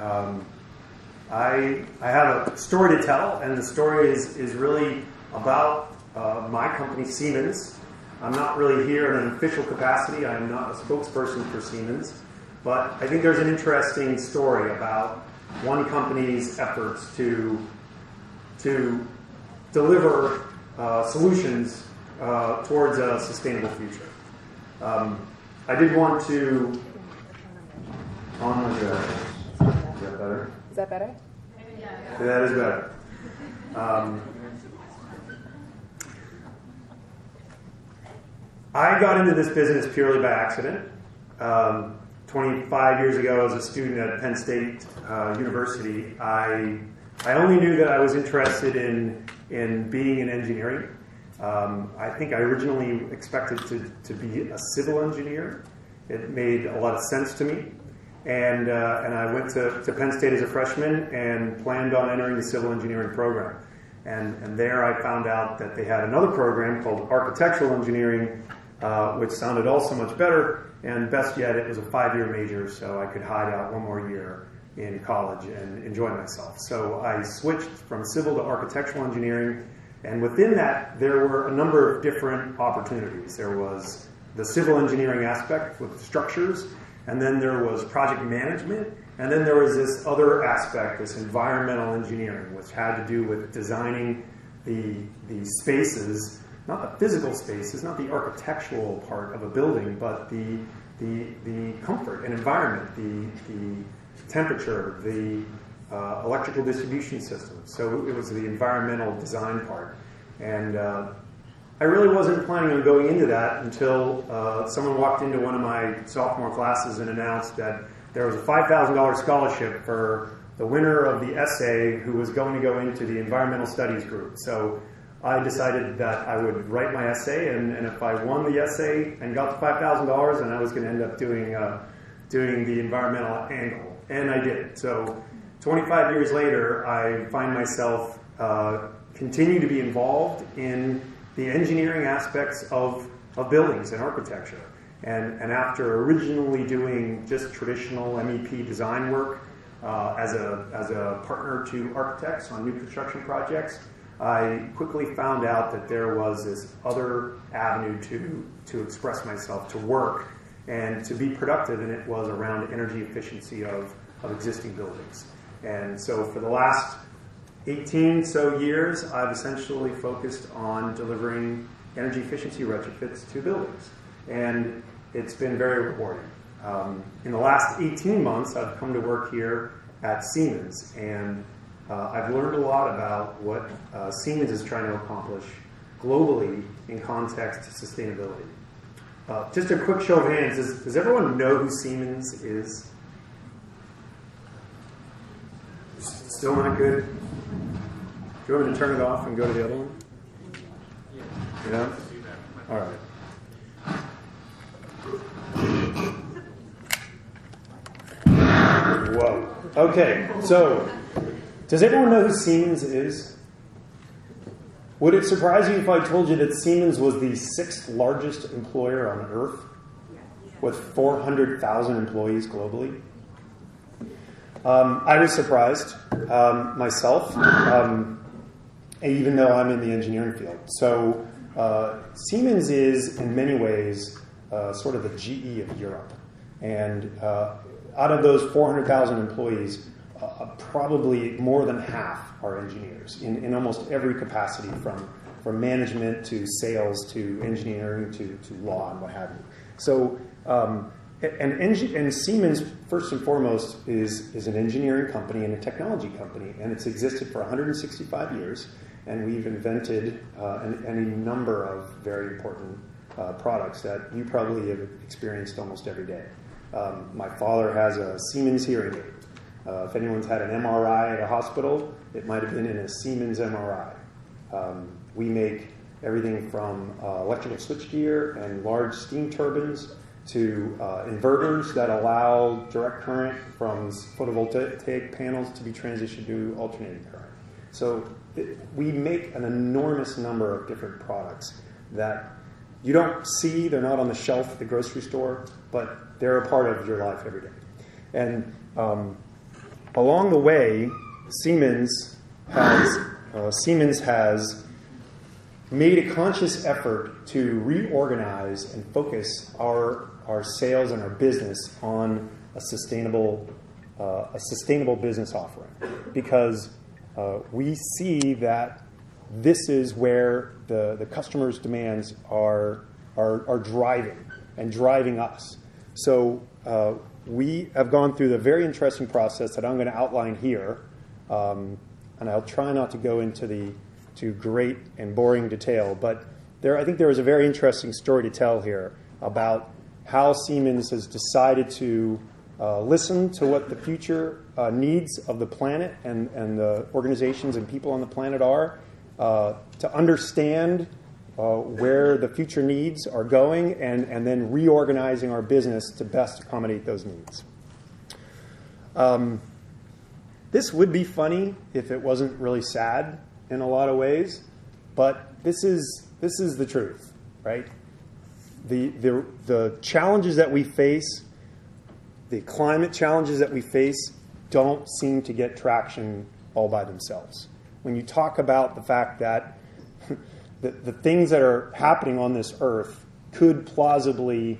Um, I, I have a story to tell, and the story is, is really about uh, my company, Siemens. I'm not really here in an official capacity. I'm not a spokesperson for Siemens. But I think there's an interesting story about one company's efforts to, to deliver uh, solutions uh, towards a sustainable future. Um, I did want to. On the, is that better? Is that better? Yeah, that is better. Um, I got into this business purely by accident. Um, 25 years ago, as a student at Penn State uh, University, I, I only knew that I was interested in, in being in engineering. Um, I think I originally expected to, to be a civil engineer. It made a lot of sense to me. And, uh, and I went to, to Penn State as a freshman and planned on entering the civil engineering program. And, and there I found out that they had another program called architectural engineering, uh, which sounded also much better. And best yet, it was a five year major, so I could hide out one more year in college and enjoy myself. So I switched from civil to architectural engineering. And within that, there were a number of different opportunities. There was the civil engineering aspect with structures, and then there was project management, and then there was this other aspect, this environmental engineering, which had to do with designing the, the spaces, not the physical spaces, not the architectural part of a building, but the, the, the comfort and environment, the, the temperature, the uh, electrical distribution system. So it was the environmental design part. And uh, I really wasn't planning on going into that until uh, someone walked into one of my sophomore classes and announced that there was a $5,000 scholarship for the winner of the essay who was going to go into the environmental studies group. So I decided that I would write my essay, and, and if I won the essay and got the $5,000, then I was going to end up doing, uh, doing the environmental angle. And I did. So 25 years later, I find myself uh, continue to be involved in the engineering aspects of, of buildings and architecture. And, and after originally doing just traditional MEP design work uh, as, a, as a partner to architects on new construction projects, I quickly found out that there was this other avenue to, to express myself, to work, and to be productive, and it was around energy efficiency of, of existing buildings. And so for the last 18 so years, I've essentially focused on delivering energy efficiency retrofits to buildings. And it's been very rewarding. Um, in the last 18 months, I've come to work here at Siemens, and uh, I've learned a lot about what uh, Siemens is trying to accomplish globally in context to sustainability. Uh, just a quick show of hands does, does everyone know who Siemens is? Still not good? Do you want me to turn it off and go to the other one? Yeah? All right. Whoa. Okay, so does everyone know who Siemens is? Would it surprise you if I told you that Siemens was the sixth largest employer on earth with 400,000 employees globally? Um, I was surprised um, myself, um, even though I'm in the engineering field. So uh, Siemens is, in many ways, uh, sort of the GE of Europe. And uh, out of those 400,000 employees, uh, probably more than half are engineers in, in almost every capacity, from, from management to sales to engineering to, to law and what have you. So um, and, and, Siemens, first and foremost, is, is an engineering company and a technology company, and it's existed for 165 years, and we've invented uh, an, any number of very important uh, products that you probably have experienced almost every day. Um, my father has a Siemens hearing aid. Uh, if anyone's had an MRI at a hospital, it might have been in a Siemens MRI. Um, we make everything from uh, electrical switchgear and large steam turbines to uh, inverters that allow direct current from photovoltaic panels to be transitioned to alternating current. So we make an enormous number of different products that you don't see, they're not on the shelf at the grocery store, but they're a part of your life every day. And um, along the way, Siemens has, uh, Siemens has made a conscious effort to reorganize and focus our, our sales and our business on a sustainable, uh, a sustainable business offering because uh, we see that this is where the, the customer's demands are, are, are driving and driving us. So uh, we have gone through the very interesting process that I'm going to outline here, um, and I'll try not to go into the to great and boring detail, but there, I think there is a very interesting story to tell here about how Siemens has decided to uh, listen to what the future uh, needs of the planet and, and the organizations and people on the planet are, uh, to understand uh, where the future needs are going, and, and then reorganizing our business to best accommodate those needs. Um, this would be funny if it wasn't really sad in a lot of ways, but this is, this is the truth, right? The, the, the challenges that we face, the climate challenges that we face, don't seem to get traction all by themselves. When you talk about the fact that the, the things that are happening on this earth could plausibly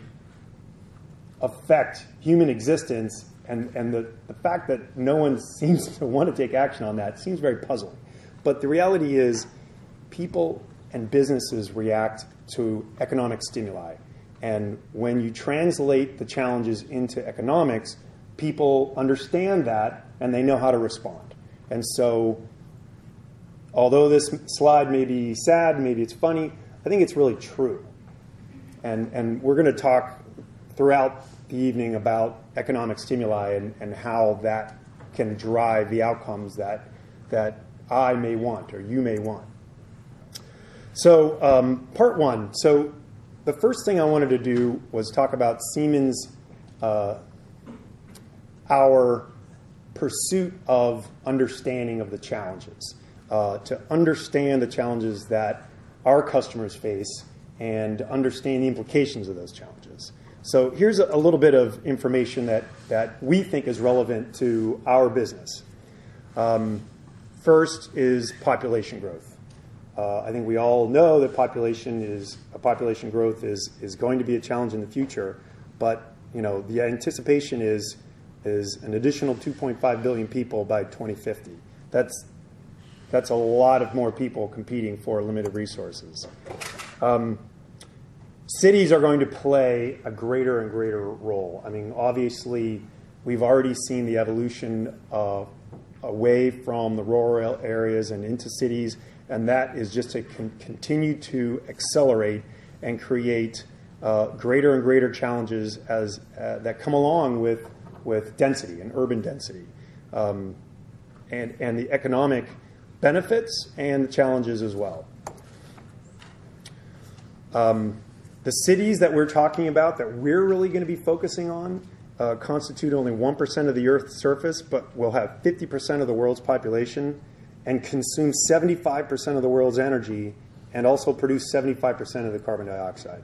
affect human existence, and, and the, the fact that no one seems to want to take action on that seems very puzzling. But the reality is, people and businesses react to economic stimuli. And when you translate the challenges into economics, people understand that and they know how to respond. And so although this slide may be sad, maybe it's funny, I think it's really true. And, and we're going to talk throughout the evening about economic stimuli and, and how that can drive the outcomes that, that I may want or you may want. So, um, part one. So, the first thing I wanted to do was talk about Siemens, uh, our pursuit of understanding of the challenges uh, to understand the challenges that our customers face and understand the implications of those challenges. So here's a, little bit of information that, that we think is relevant to our business. Um, first is population growth. Uh, I think we all know that population is population growth is is going to be a challenge in the future, but you know the anticipation is is an additional 2.5 billion people by 2050. That's that's a lot of more people competing for limited resources. Um, cities are going to play a greater and greater role. I mean, obviously, we've already seen the evolution uh, away from the rural areas and into cities, and that is just to con- continue to accelerate and create uh, greater and greater challenges as uh, that come along with with density and urban density, um, and and the economic benefits and the challenges as well. Um, the cities that we're talking about that we're really going to be focusing on uh, constitute only 1% of the Earth's surface, but will have 50% of the world's population and consume 75% of the world's energy and also produce 75% of the carbon dioxide.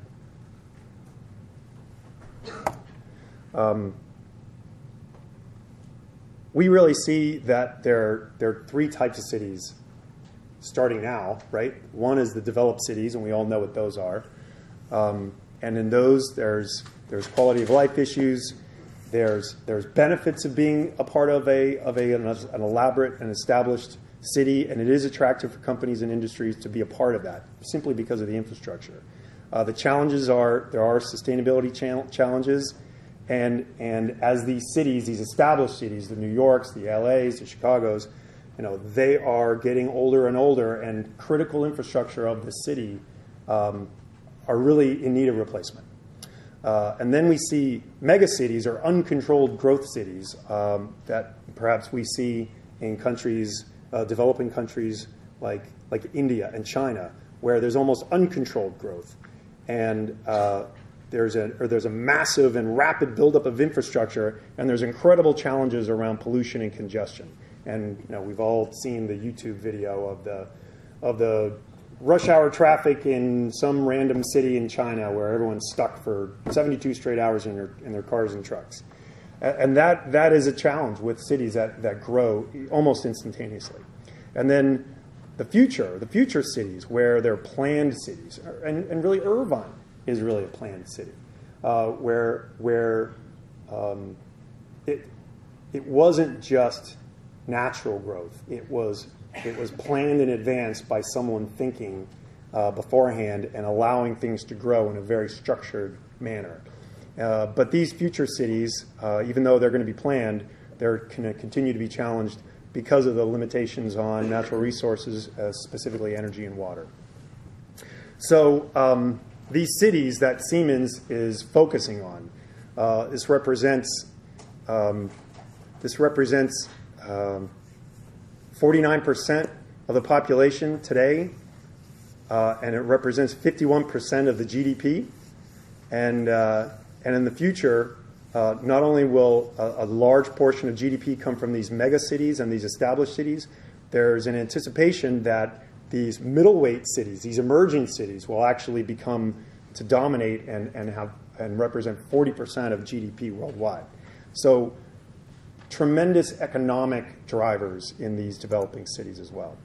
Um, we really see that there, there are three types of cities starting now, right? One is the developed cities, and we all know what those are. Um, and in those, there's, there's quality of life issues, there's, there's benefits of being a part of, a, of a, an, an elaborate and established city, and it is attractive for companies and industries to be a part of that simply because of the infrastructure. Uh, the challenges are there are sustainability challenges and, and as these cities, these established cities, the New Yorks, the LAs, the Chicagos, you know, they are getting older and older, and critical infrastructure of the city um, are really in need of replacement. Uh, and then we see megacities or uncontrolled growth cities um, that perhaps we see in countries, uh, developing countries like, like India and China, where there's almost uncontrolled growth. And uh, there's a, or there's a massive and rapid buildup of infrastructure, and there's incredible challenges around pollution and congestion. And you know, we've all seen the YouTube video of the, of the rush hour traffic in some random city in China where everyone's stuck for 72 straight hours in their, in their cars and trucks. And that, that is a challenge with cities that, that grow almost instantaneously. And then the future, the future cities where they're planned cities, and, and really Irvine is really a planned city, uh, where, where um, it, it wasn't just natural growth. It was, it was planned in advance by someone thinking uh, beforehand and allowing things to grow in a very structured manner. Uh, but these future cities, uh, even though they're going to be planned, they're going to continue to be challenged because of the limitations on natural resources, uh, specifically energy and water. So um, these cities that Siemens is focusing on, uh, this represents um, this represents um, 49% of the population today, uh, and it represents 51% of the GDP. And, and in the future, uh, not only will a, a, large portion of GDP come from these mega cities and these established cities, there's an anticipation that these middleweight cities, these emerging cities, will actually become to dominate and, and, have, and represent 40% of GDP worldwide. So tremendous economic drivers in these developing cities as well.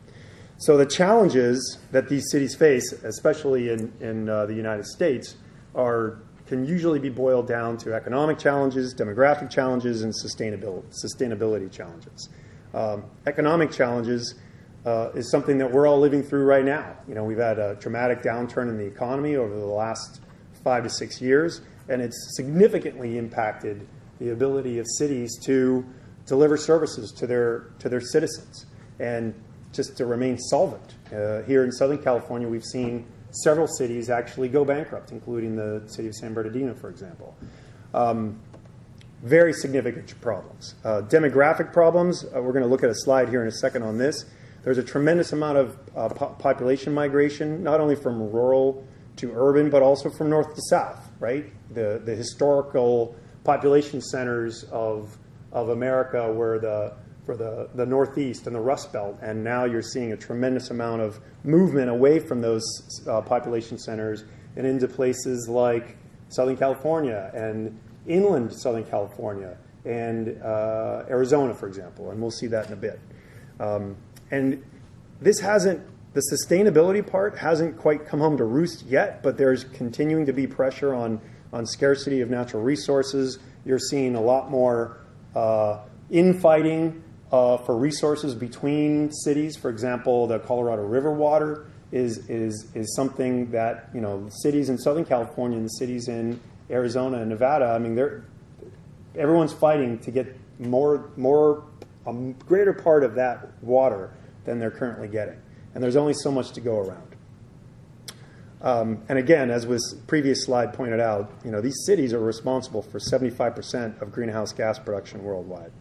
So the challenges that these cities face, especially in, in uh, the United States, are can usually be boiled down to economic challenges, demographic challenges, and sustainability, sustainability challenges. Um, economic challenges uh, is something that we're all living through right now. You know, we've had a dramatic downturn in the economy over the last five to six years, and it's significantly impacted the ability of cities to deliver services to their to their citizens and just to remain solvent. Uh, here in Southern California, we've seen several cities actually go bankrupt, including the city of San Bernardino, for example. Um, very significant problems. Uh, demographic problems, uh, we're going to look at a slide here in a second on this. There's a tremendous amount of uh, po- population migration, not only from rural to urban, but also from north to south, right? The, the historical population centers of, of America where the, for the, the Northeast and the Rust Belt, and now you're seeing a tremendous amount of movement away from those uh, population centers and into places like Southern California and inland Southern California and uh, Arizona, for example, and we'll see that in a bit. Um, and this hasn't, the sustainability part hasn't quite come home to roost yet, but there's continuing to be pressure on on scarcity of natural resources. You're seeing a lot more uh, infighting uh, for resources between cities. For example, the Colorado River water is, is, is something that, you know, cities in Southern California and the cities in Arizona and Nevada, I mean, they're, everyone's fighting to get more, more, a greater part of that water than they're currently getting. And there's only so much to go around. Um, and again, as was previous slide pointed out, you know, these cities are responsible for 75% of greenhouse gas production worldwide.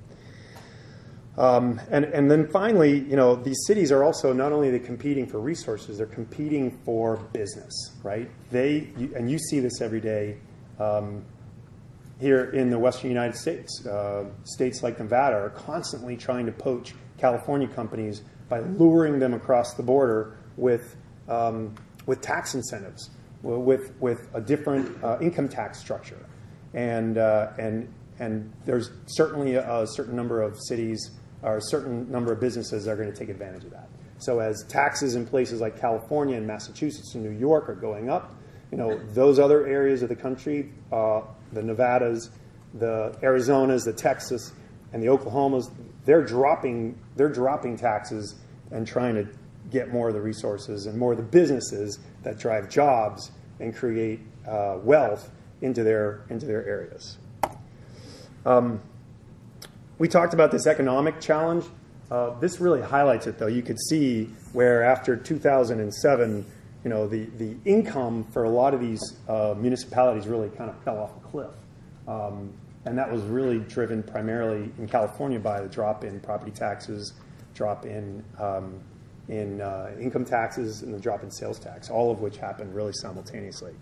Um, and, and then finally, you know, these cities are also not only they competing for resources, they're competing for business, right? They, you, and you see this every day um, here in the western United States. Uh, states like Nevada are constantly trying to poach California companies by luring them across the border with um, with tax incentives, with, with a different uh, income tax structure. And, uh, and, and there's certainly a, a, certain number of cities or a certain number of businesses are going to take advantage of that. So as taxes in places like California and Massachusetts and New York are going up, you know, those other areas of the country, uh, the Nevadas, the Arizonas, the Texas, and the Oklahomas, they're dropping, they're dropping taxes and trying to get more of the resources and more of the businesses that drive jobs and create uh, wealth into their into their areas. Um, we talked about this economic challenge. Uh, this really highlights it, though. You could see where after 2007, you know, the, the income for a lot of these uh, municipalities really kind of fell off a cliff. Um, and that was really driven primarily in California by the drop in property taxes, drop in um, in uh, income taxes and the drop in sales tax, all of which happened really simultaneously.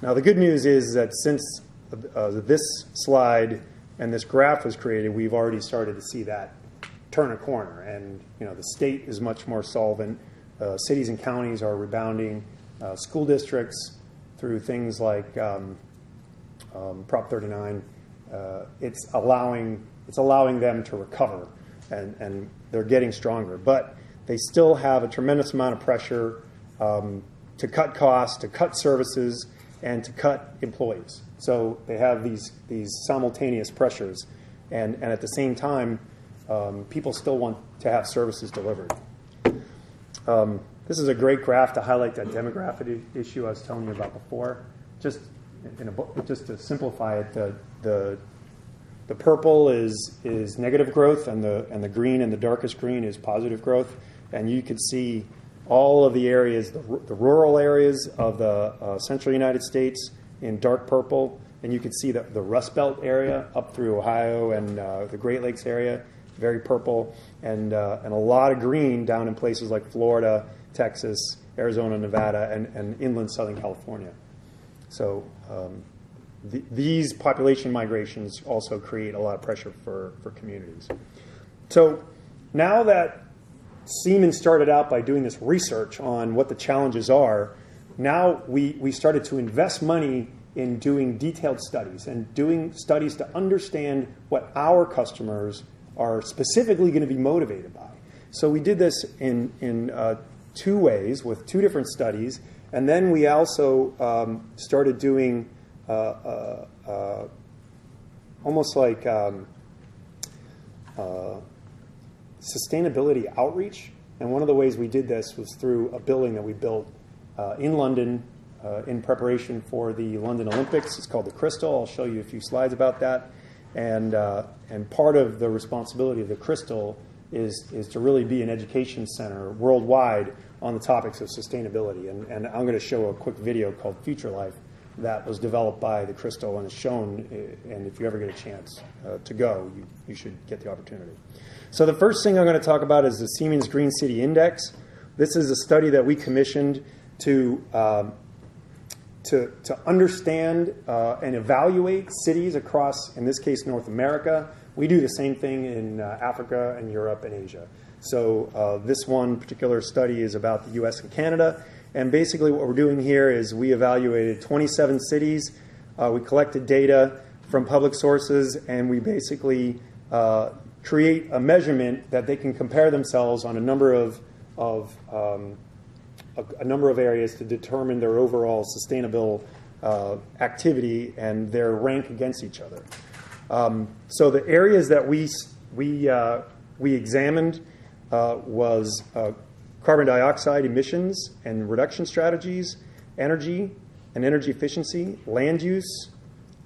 Now, the good news is that since uh, this slide and this graph was created, we've already started to see that turn a corner. And you know, the state is much more solvent. Uh, cities and counties are rebounding. Uh, school districts, through things like um, um, Prop 39, uh, it's allowing it's allowing them to recover, and, and they're getting stronger. But they still have a tremendous amount of pressure um, to cut costs, to cut services, and to cut employees. So they have these these simultaneous pressures, and, and at the same time, um, people still want to have services delivered. Um, this is a great graph to highlight that demographic issue I was telling you about before. Just in a, just to simplify it, the, the the purple is is negative growth, and the and the green and the darkest green is positive growth. And you can see all of the areas, the, the rural areas of the uh, central United States in dark purple, and you can see the, the Rust Belt area up through Ohio and uh, the Great Lakes area, very purple, and uh, and a lot of green down in places like Florida, Texas, Arizona, Nevada, and, and inland Southern California. So um, the, these population migrations also create a lot of pressure for, for communities. So now that Siemens started out by doing this research on what the challenges are, now we, we started to invest money in doing detailed studies and doing studies to understand what our customers are specifically going to be motivated by. So we did this in, in uh, two ways with two different studies. And then we also um, started doing uh, uh, uh almost like um, uh, sustainability outreach. And one of the ways we did this was through a building that we built in London in preparation for the London Olympics. It's called the Crystal. I'll show you a few slides about that. And, and part of the responsibility of the Crystal is, is to really be an education center worldwide on the topics of sustainability. And, and I'm going to show a quick video called Future Life that was developed by the Crystal and is shown. Uh, and if you ever get a chance uh, to go, you, you should get the opportunity. So the first thing I'm going to talk about is the Siemens Green City Index. This is a study that we commissioned to um, to, to understand uh, and evaluate cities across, in this case, North America. We do the same thing in uh, Africa and Europe and Asia. So uh, this one particular study is about the U.S. and Canada. And basically, what we're doing here is we evaluated 27 cities. Uh, we collected data from public sources, and we basically uh, create a measurement that they can compare themselves on a number of, of um, a, a, number of areas to determine their overall sustainable uh, activity and their rank against each other. Um, so the areas that we we uh, we examined uh, was uh, carbon dioxide emissions and reduction strategies, energy and energy efficiency, land use,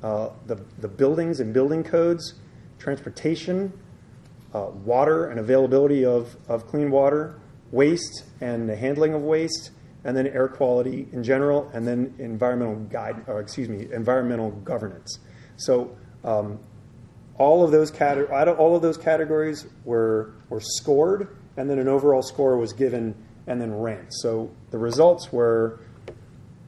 uh, the, the buildings and building codes, transportation, uh, water and availability of, of clean water, waste and the handling of waste, and then air quality in general, and then environmental guide, or excuse me, environmental governance. So um, all of those all of those categories were were scored, and then an overall score was given and then ranked. So the results were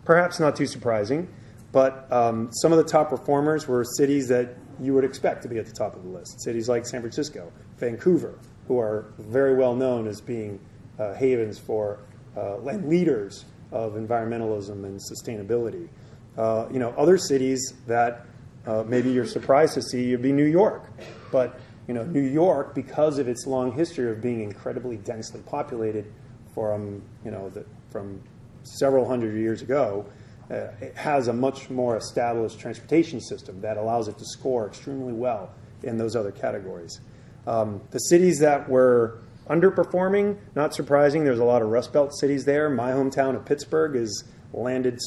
perhaps not too surprising, but um, some of the top performers were cities that you would expect to be at the top of the list. Cities like San Francisco, Vancouver, who are very well known as being uh, havens for uh, leaders of environmentalism and sustainability. Uh, you know, other cities that uh, maybe you're surprised to see would be New York. But you know, New York, because of its long history of being incredibly densely populated from you know the, from several hundred years ago, uh, it has a much more established transportation system that allows it to score extremely well in those other categories. Um, the cities that were underperforming, not surprising. There's a lot of Rust Belt cities there. My hometown of Pittsburgh is landed,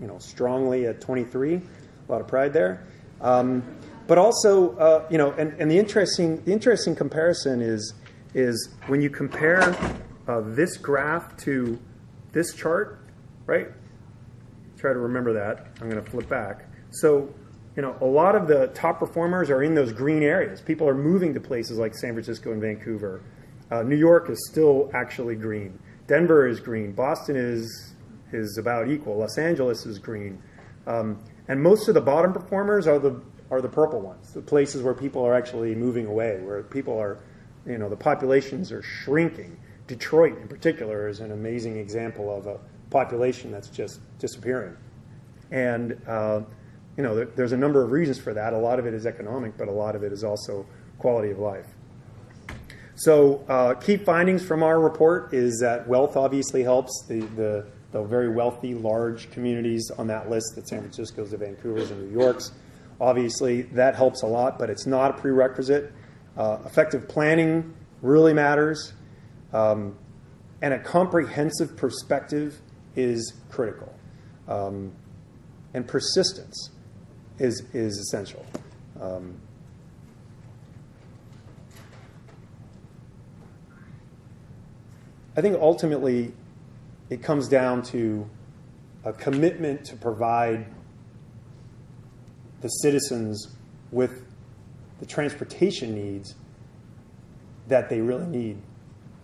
you know, strongly at 23. A lot of pride there. Um, but also, uh, you know, and, and the interesting the interesting comparison is is when you compare uh, this graph to this chart, right? Try to remember that. I'm going to flip back. So, you know, a lot of the top performers are in those green areas. People are moving to places like San Francisco and Vancouver. Uh, New York is still actually green. Denver is green. Boston is is about equal. Los Angeles is green. Um, and most of the bottom performers are the are the purple ones, the places where people are actually moving away, where people are, you know, the populations are shrinking. Detroit, in particular, is an amazing example of a population that's just disappearing. And uh, you know, there, there's a number of reasons for that. A lot of it is economic, but a lot of it is also quality of life. So, uh, key findings from our report is that wealth obviously helps. The, the, the very wealthy, large communities on that list, the San Francisco's, the Vancouver's, and New York's, obviously that helps a lot, but it's not a prerequisite. Uh, effective planning really matters, um, and a comprehensive perspective is critical. Um, and persistence is, is essential. Um, I think ultimately it comes down to a commitment to provide the citizens with the transportation needs that they really need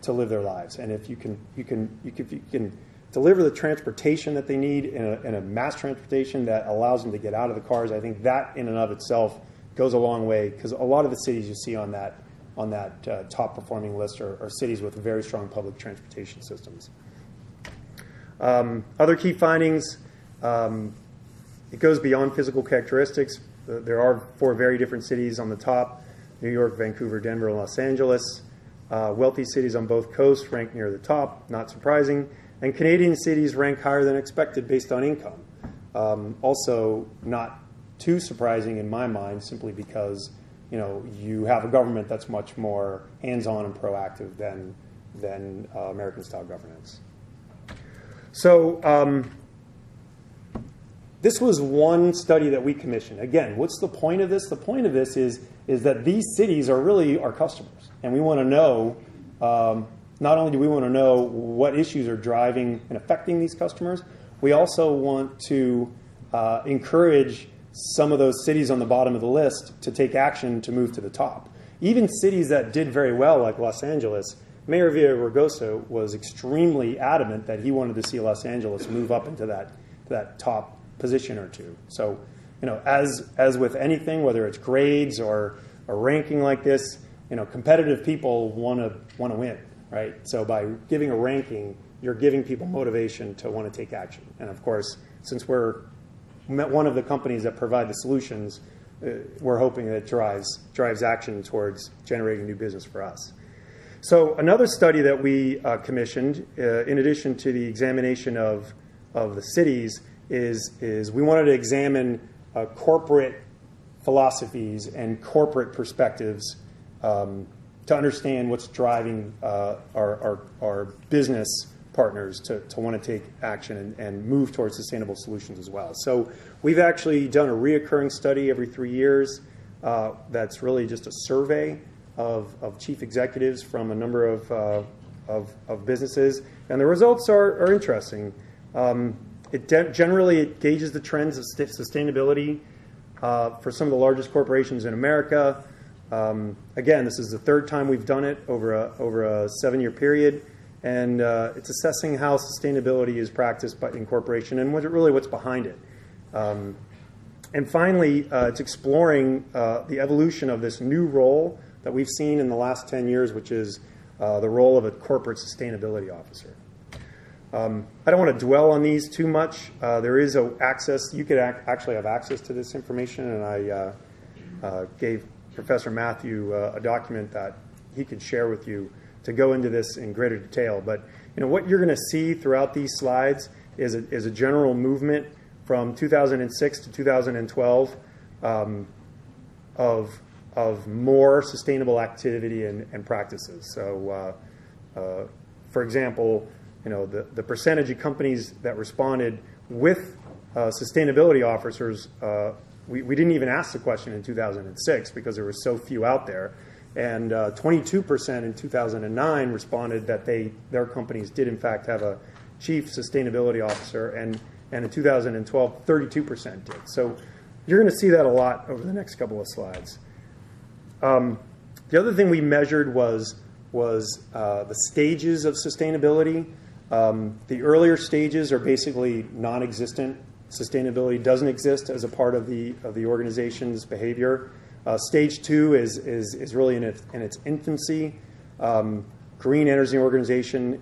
to live their lives. And if you can, you can, you can, you can deliver the transportation that they need in a, in a, mass transportation that allows them to get out of the cars, I think that in and of itself goes a long way because a lot of the cities you see on that on that uh, top performing list are, are, cities with very strong public transportation systems. Um, other key findings. Um, it goes beyond physical characteristics. There are four very different cities on the top New York, Vancouver, Denver, and Los Angeles. Uh, wealthy cities on both coasts rank near the top, not surprising. And Canadian cities rank higher than expected based on income. Um, also, not too surprising in my mind, simply because you know you have a government that's much more hands-on and proactive than than uh, American-style governance. So. Um, this was one study that we commissioned. Again, what's the point of this? The point of this is, is that these cities are really our customers. And we want to know, um, not only do we want to know what issues are driving and affecting these customers, we also want to uh, encourage some of those cities on the bottom of the list to take action to move to the top. Even cities that did very well, like Los Angeles, Mayor Villaraigosa was extremely adamant that he wanted to see Los Angeles move up into that, that top position or two. So, you know, as as with anything, whether it's grades or a ranking like this, you know, competitive people want to want to win, right? So by giving a ranking, you're giving people motivation to want to take action. And of course, since we're one of the companies that provide the solutions, uh, we're hoping that drives drives action towards generating new business for us. So another study that we uh, commissioned, uh, in addition to the examination of of the cities, is, is we wanted to examine uh, corporate philosophies and corporate perspectives um, to understand what's driving uh, our, our, our, business partners to, to want to take action and, and move towards sustainable solutions as well. So we've actually done a reoccurring study every three years uh, that's really just a survey of, of chief executives from a number of, uh, of, of, businesses. And the results are, are interesting. Um, it generally it gauges the trends of sustainability uh, for some of the largest corporations in America. Um, again, this is the third time we've done it over a, over a seven year period. And uh, it's assessing how sustainability is practiced by, in corporation and what, really what's behind it. Um, and finally, uh, it's exploring uh, the evolution of this new role that we've seen in the last 10 years, which is uh, the role of a corporate sustainability officer. Um, I don't want to dwell on these too much. Uh, there is a access. You could ac- actually have access to this information, and I uh, gave Professor Matthew a document that he could share with you to go into this in greater detail. But you know what you're going to see throughout these slides is a, is a general movement from 2006 to 2012 um, of of more sustainable activity and, and practices. So, uh, uh, for example you know, the, the percentage of companies that responded with uh, sustainability officers, uh, we, we didn't even ask the question in 2006 because there were so few out there. And uh, 22% in 2009 responded that they, their companies did, in fact, have a chief sustainability officer. And, and in 2012, 32% did. So you're going to see that a lot over the next couple of slides. Um, the other thing we measured was, was uh, the stages of sustainability. Um, the earlier stages are basically non-existent. Sustainability doesn't exist as a part of the of the organization's behavior. Uh, stage two is is is really in its in its infancy. Um, green energy organization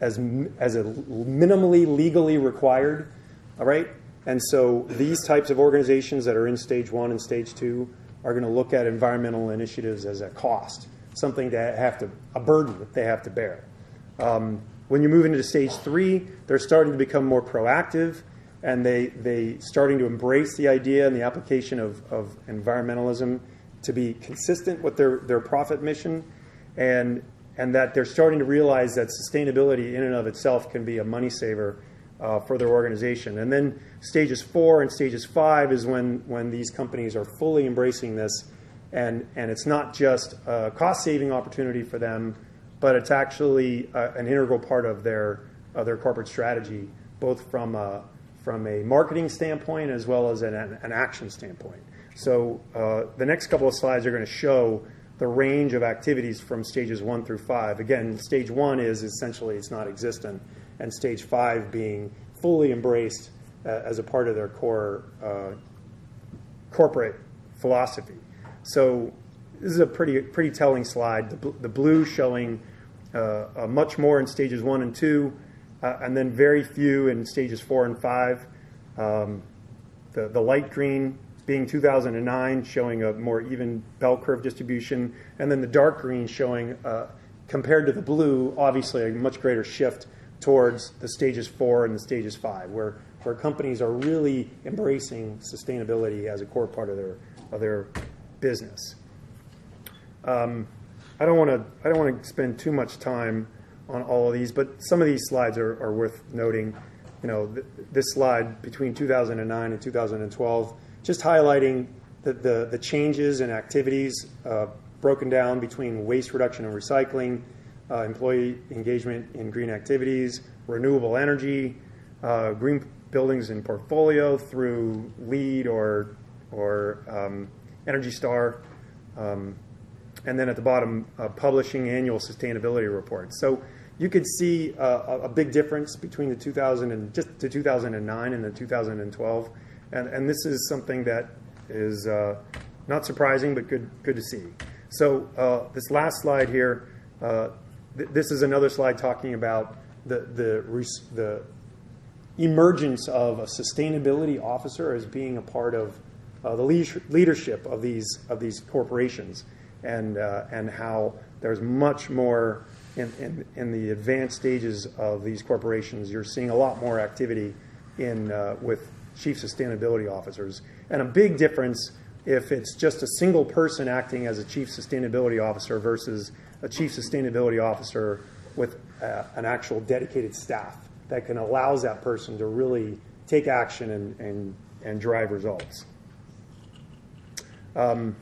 as as a minimally legally required. All right, And so these types of organizations that are in stage one and stage two are going to look at environmental initiatives as a cost, something that have to, a burden that they have to bear. Um, when you move into stage three, they're starting to become more proactive and they, they starting to embrace the idea and the application of, of environmentalism to be consistent with their, their profit mission and, and that they're starting to realize that sustainability in and of itself can be a money saver uh, for their organization. And then stages four and stages five is when, when these companies are fully embracing this and, and it's not just a cost saving opportunity for them, but it's actually uh, an integral part of their, of their corporate strategy, both from from a marketing standpoint as well as an, an action standpoint. So uh, the next couple of slides are going to show the range of activities from stages one through five. Again, stage one is essentially it's not existent, and stage five being fully embraced uh, as a part of their core uh, corporate philosophy. So this is a pretty pretty telling slide. The, bl- the blue showing uh, much more in stages one and two, uh, and then very few in stages four and five. Um, the, the light green being 2009, showing a more even bell curve distribution, and then the dark green showing, uh, compared to the blue, obviously a much greater shift towards the stages four and the stages five, where, where companies are really embracing sustainability as a core part of their, of their business. Um, I don't want to I don't want to spend too much time on all of these, but some of these slides are, are worth noting. You know, th- this slide between 2009 and 2012, just highlighting the, the, the changes and activities uh, broken down between waste reduction and recycling, uh, employee engagement in green activities, renewable energy, uh, green buildings and portfolio through LEED or, or um, Energy Star. Um, and then at the bottom, uh, publishing annual sustainability reports. So you could see uh, a big difference between the 2000 and just the 2009 and the 2012, and, and this is something that is uh, not surprising but good good to see. So uh, this last slide here, uh, th- this is another slide talking about the the the emergence of a sustainability officer as being a part of uh, the leadership of these of these corporations and, uh, and how there's much more in, in, in, the advanced stages of these corporations. You're seeing a lot more activity in, uh, with chief sustainability officers. And a big difference if it's just a single person acting as a chief sustainability officer versus a chief sustainability officer with uh, an actual dedicated staff that can allows that person to really take action and, and, and drive results. Um,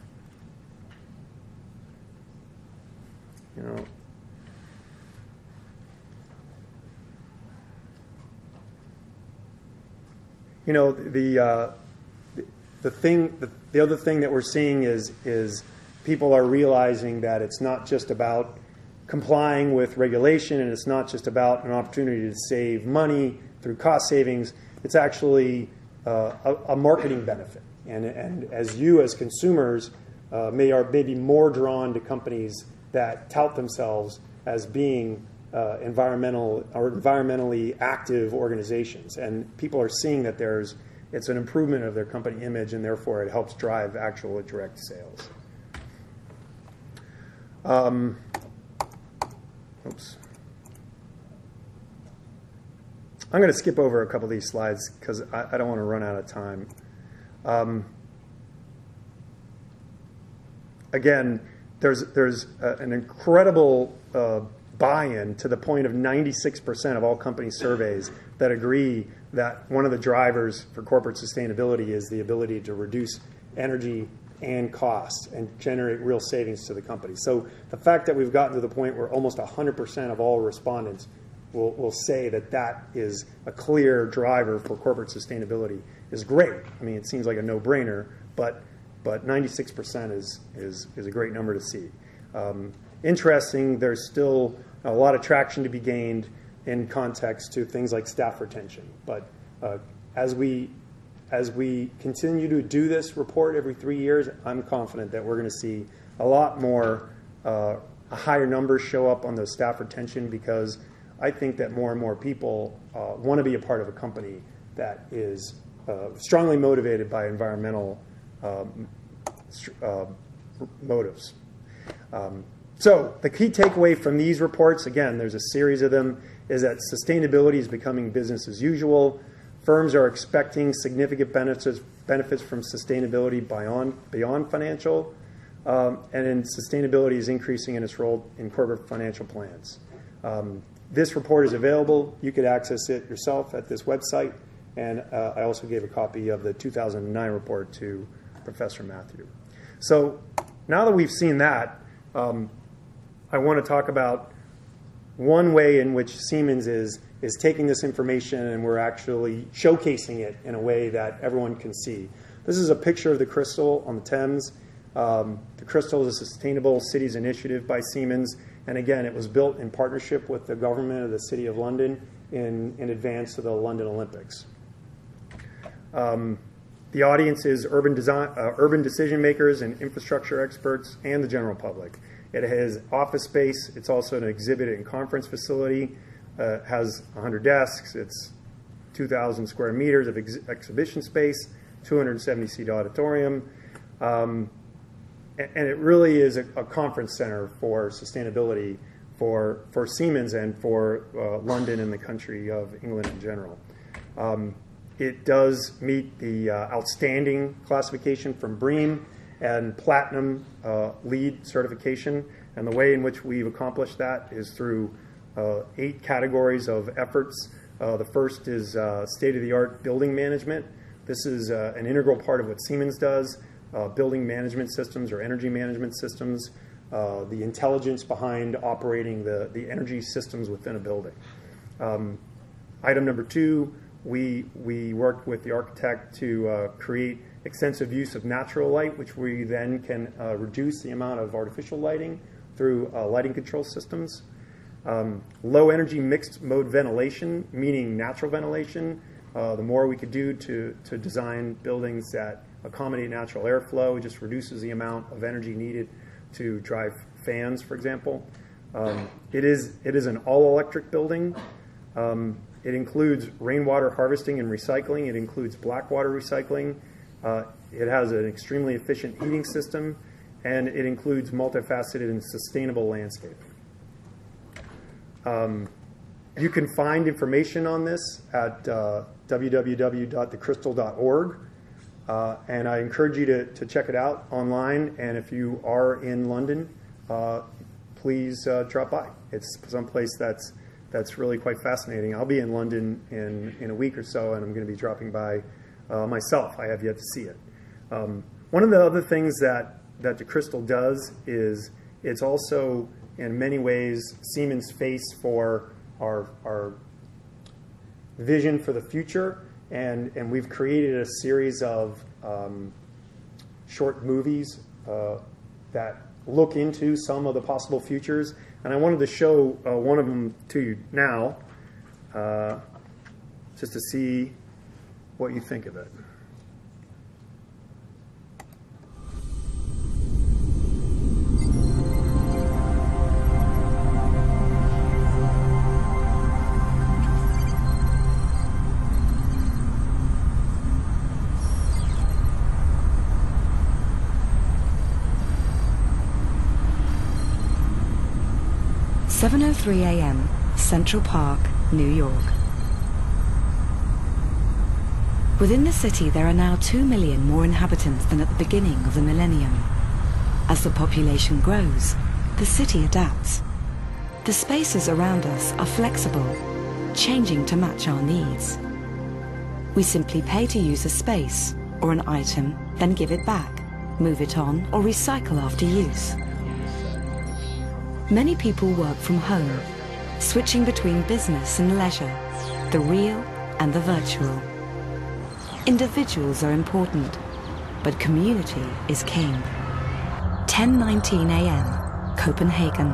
you know. You know the uh, the thing the, the other thing that we're seeing is is people are realizing that it's not just about complying with regulation and it's not just about an opportunity to save money through cost savings. It's actually uh, a, a, marketing benefit. And, and as you, as consumers, uh, may are maybe more drawn to companies that tout themselves as being uh, environmental or environmentally active organizations, and people are seeing that there's it's an improvement of their company image, and therefore it helps drive actual direct sales. Um, oops. I'm going to skip over a couple of these slides because I, I, don't want to run out of time. Um, again, there's, there's uh, an incredible uh, buy-in to the point of 96% of all company surveys that agree that one of the drivers for corporate sustainability is the ability to reduce energy and costs and generate real savings to the company. So the fact that we've gotten to the point where almost 100% of all respondents will, will say that that is a clear driver for corporate sustainability is great. I mean, it seems like a no-brainer, but but 96% is, is, is a great number to see. Um, interesting, there's still a lot of traction to be gained in context to things like staff retention. But uh, as we as we continue to do this report every three years, I'm confident that we're going to see a lot more, uh, a higher number show up on the staff retention because I think that more and more people uh, want to be a part of a company that is uh, strongly motivated by environmental um, uh, motives. Um, so the key takeaway from these reports, again, there's a series of them, is that sustainability is becoming business as usual. Firms are expecting significant benefits, benefits from sustainability beyond, beyond financial, um, and then sustainability is increasing in its role in corporate financial plans. Um, this report is available. You could access it yourself at this website. And uh, I also gave a copy of the 2009 report to Professor Matthew. So now that we've seen that, um, I want to talk about one way in which Siemens is, is taking this information and we're actually showcasing it in a way that everyone can see. This is a picture of the crystal on the Thames. Um, the crystal is a sustainable cities initiative by Siemens. And again, it was built in partnership with the government of the City of London in, in advance of the London Olympics. Um, the audience is urban, design, uh, urban decision makers and infrastructure experts and the general public. It has office space. It's also an exhibit and conference facility. Uh, has 100 desks. It's 2,000 square meters of ex exhibition space, 270 seat auditorium. Um, and it really is a, a, conference center for sustainability for, for Siemens and for uh, London and the country of England in general. Um, it does meet the uh, outstanding classification from BREEAM and platinum uh, LEED certification. And the way in which we've accomplished that is through uh, eight categories of efforts. Uh, the first is uh, state-of-the-art building management. This is uh, an integral part of what Siemens does, building management systems or energy management systems, the intelligence behind operating the, the energy systems within a building. Um, item number two, we, we worked with the architect to uh, create extensive use of natural light, which we then can uh, reduce the amount of artificial lighting through uh, lighting control systems. Um, low energy mixed mode ventilation, meaning natural ventilation. Uh, the more we could do to, to design buildings that accommodate natural airflow, it just reduces the amount of energy needed to drive fans, for example. Um, it, is, it is an all electric building. Um, it includes rainwater harvesting and recycling. It includes black water recycling. Uh, it has an extremely efficient heating system, and it includes multifaceted and sustainable landscape. Um, you can find information on this at uh, www.thecrystal.org. Uh, and I encourage you to, to check it out online. And if you are in London, uh, please uh, drop by. It's someplace that's that's really quite fascinating. I'll be in London in, in a week or so, and I'm going to be dropping by uh, myself. I have yet to see it. Um, one of the other things that, that the crystal does is it's also, in many ways, Siemens' face for our, our vision for the future. And, and we've created a series of um, short movies uh, that look into some of the possible futures and I wanted to show uh, one of them to you now, uh, just to see what you think of it. 7.03 a.m., Central Park, New York. Within the city there are now 2 million more inhabitants than at the beginning of the millennium. As the population grows, the city adapts. The spaces around us are flexible, changing to match our needs. We simply pay to use a space or an item, then give it back, move it on or recycle after use. Many people work from home, switching between business and leisure, the real and the virtual. Individuals are important, but community is king. 10.19 a.m., Copenhagen.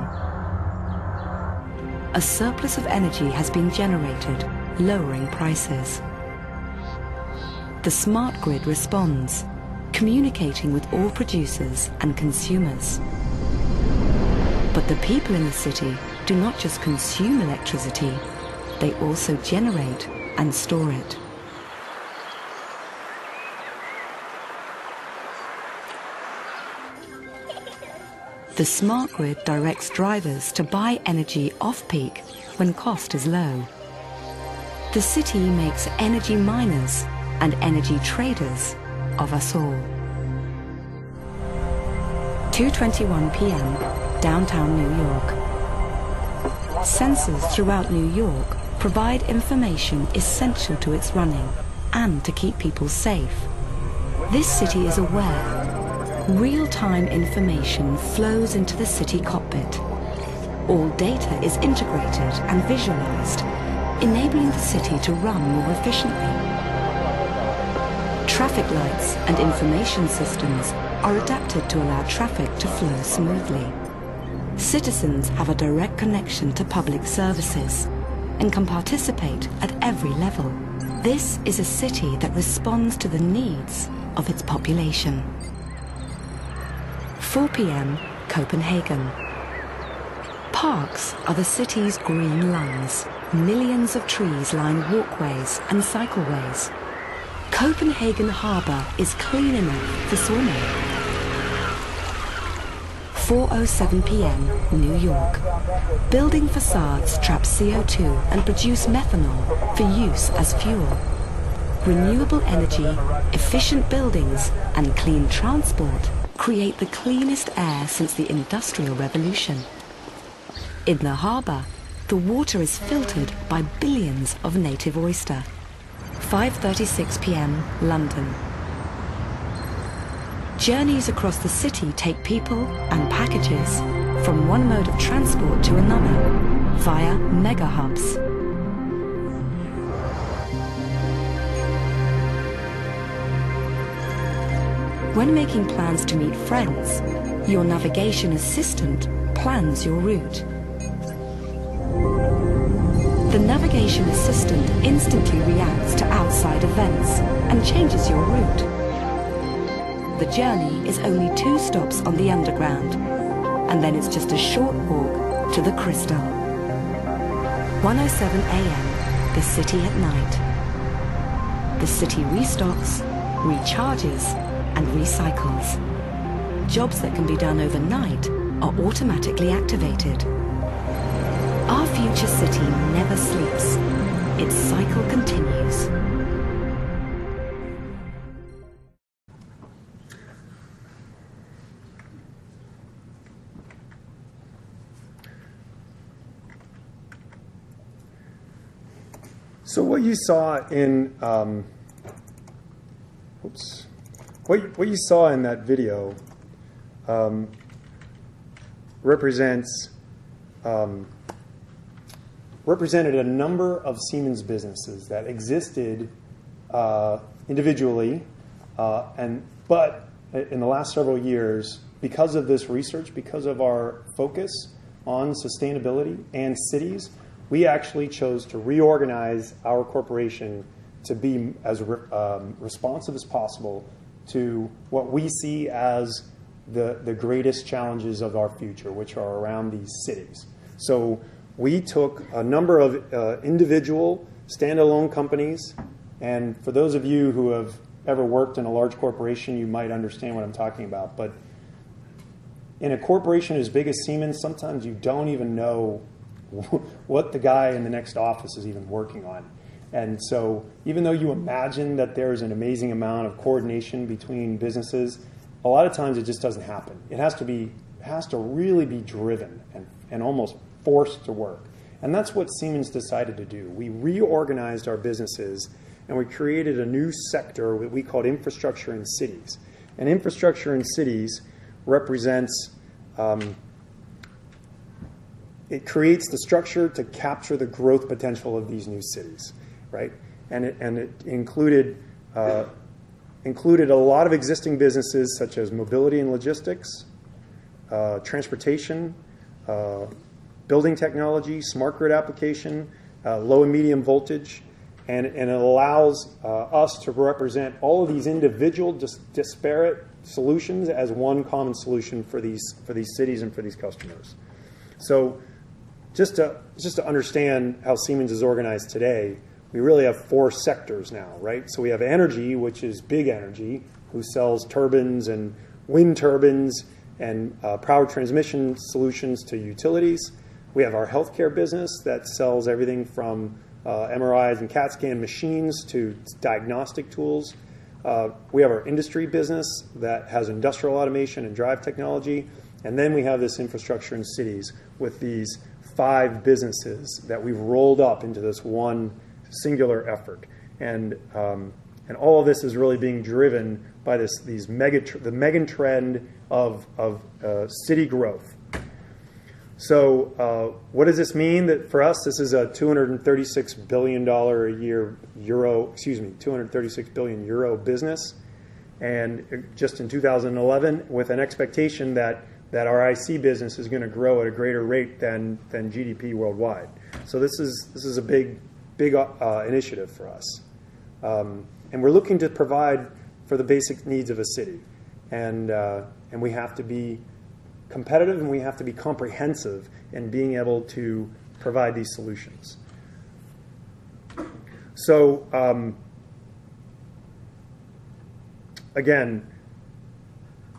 A surplus of energy has been generated, lowering prices. The smart grid responds, communicating with all producers and consumers. But the people in the city do not just consume electricity, they also generate and store it. The smart grid directs drivers to buy energy off-peak when cost is low. The city makes energy miners and energy traders of us all. 2:21 p.m. downtown New York. Sensors throughout New York provide information essential to its running and to keep people safe. This city is aware. Real-time information flows into the city cockpit. All data is integrated and visualized, enabling the city to run more efficiently. Traffic lights and information systems are adapted to allow traffic to flow smoothly. Citizens have a direct connection to public services and can participate at every level. This is a city that responds to the needs of its population. 4 p.m., Copenhagen. Parks are the city's green lungs. Millions of trees line walkways and cycleways. Copenhagen Harbour is clean enough for swimming. 4.07 p.m., New York. Building facades trap CO2 and produce methanol for use as fuel. Renewable energy, efficient buildings, and clean transport create the cleanest air since the Industrial Revolution. In the harbour, the water is filtered by billions of native oyster. 5.36 p.m., London. Journeys across the city take people and packages from one mode of transport to another via mega hubs. When making plans to meet friends, your navigation assistant plans your route. The navigation assistant instantly reacts to outside events and changes your route. The journey is only two stops on the underground, and then it's just a short walk to the Crystal. 107 a.m., the city at night. The city restocks, recharges, and recycles. Jobs that can be done overnight are automatically activated. Our future city never sleeps. Its cycle continues. So what you saw in, um, oops, what, what you saw in that video um, represents um, represented a number of Siemens businesses that existed uh, individually, uh, and but in the last several years, because of this research, because of our focus on sustainability and cities, we actually chose to reorganize our corporation to be as re- um, responsive as possible to what we see as the, the greatest challenges of our future, which are around these cities. So we took a number of uh, individual standalone companies, and for those of you who have ever worked in a large corporation, you might understand what I'm talking about. But in a corporation as big as Siemens, sometimes you don't even know what the guy in the next office is even working on. And so, even though you imagine that there's an amazing amount of coordination between businesses, a lot of times it just doesn't happen. It has to be has to really be driven and, and almost forced to work. And that's what Siemens decided to do. We reorganized our businesses and we created a new sector that we called infrastructure in cities. And infrastructure in cities represents um, it creates the structure to capture the growth potential of these new cities, right? And it, and it included uh, included a lot of existing businesses such as mobility and logistics, uh, transportation, uh, building technology, smart grid application, uh, low and medium voltage, and, and it allows uh, us to represent all of these individual dis- disparate solutions as one common solution for these for these cities and for these customers. So just to just to understand how Siemens is organized today, we really have four sectors now, right? So we have energy, which is big energy, who sells turbines and wind turbines and uh, power transmission solutions to utilities. We have our healthcare business that sells everything from uh, MRIs and CAT scan machines to diagnostic tools. Uh, we have our industry business that has industrial automation and drive technology. And then we have this infrastructure in cities with these five businesses that we've rolled up into this one singular effort. And, um, and all of this is really being driven by this, these mega, the mega trend of, of uh, city growth. So, uh, what does this mean? That for us, this is a 236 billion dollar a year euro, excuse me, 236 billion euro business, and just in 2011, with an expectation that that our IC business is going to grow at a greater rate than than GDP worldwide. So this is this is a big big uh, initiative for us, um, and we're looking to provide for the basic needs of a city, and uh, and we have to be competitive and we have to be comprehensive in being able to provide these solutions. So, um, again,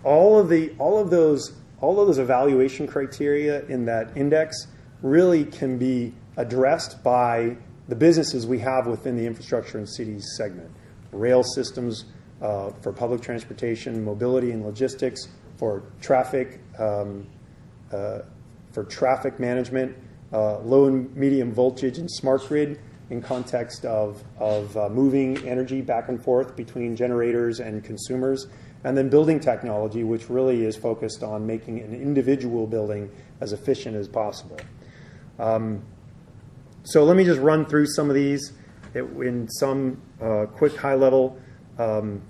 all of the all of those all of those evaluation criteria in that index really can be addressed by the businesses we have within the infrastructure and cities segment. Rail systems uh, for public transportation, mobility and logistics, for traffic, um, uh, for traffic management, uh, low and medium voltage and smart grid in context of, of uh, moving energy back and forth between generators and consumers, and then building technology, which really is focused on making an individual building as efficient as possible. Um, so let me just run through some of these in some uh, quick high level. Um,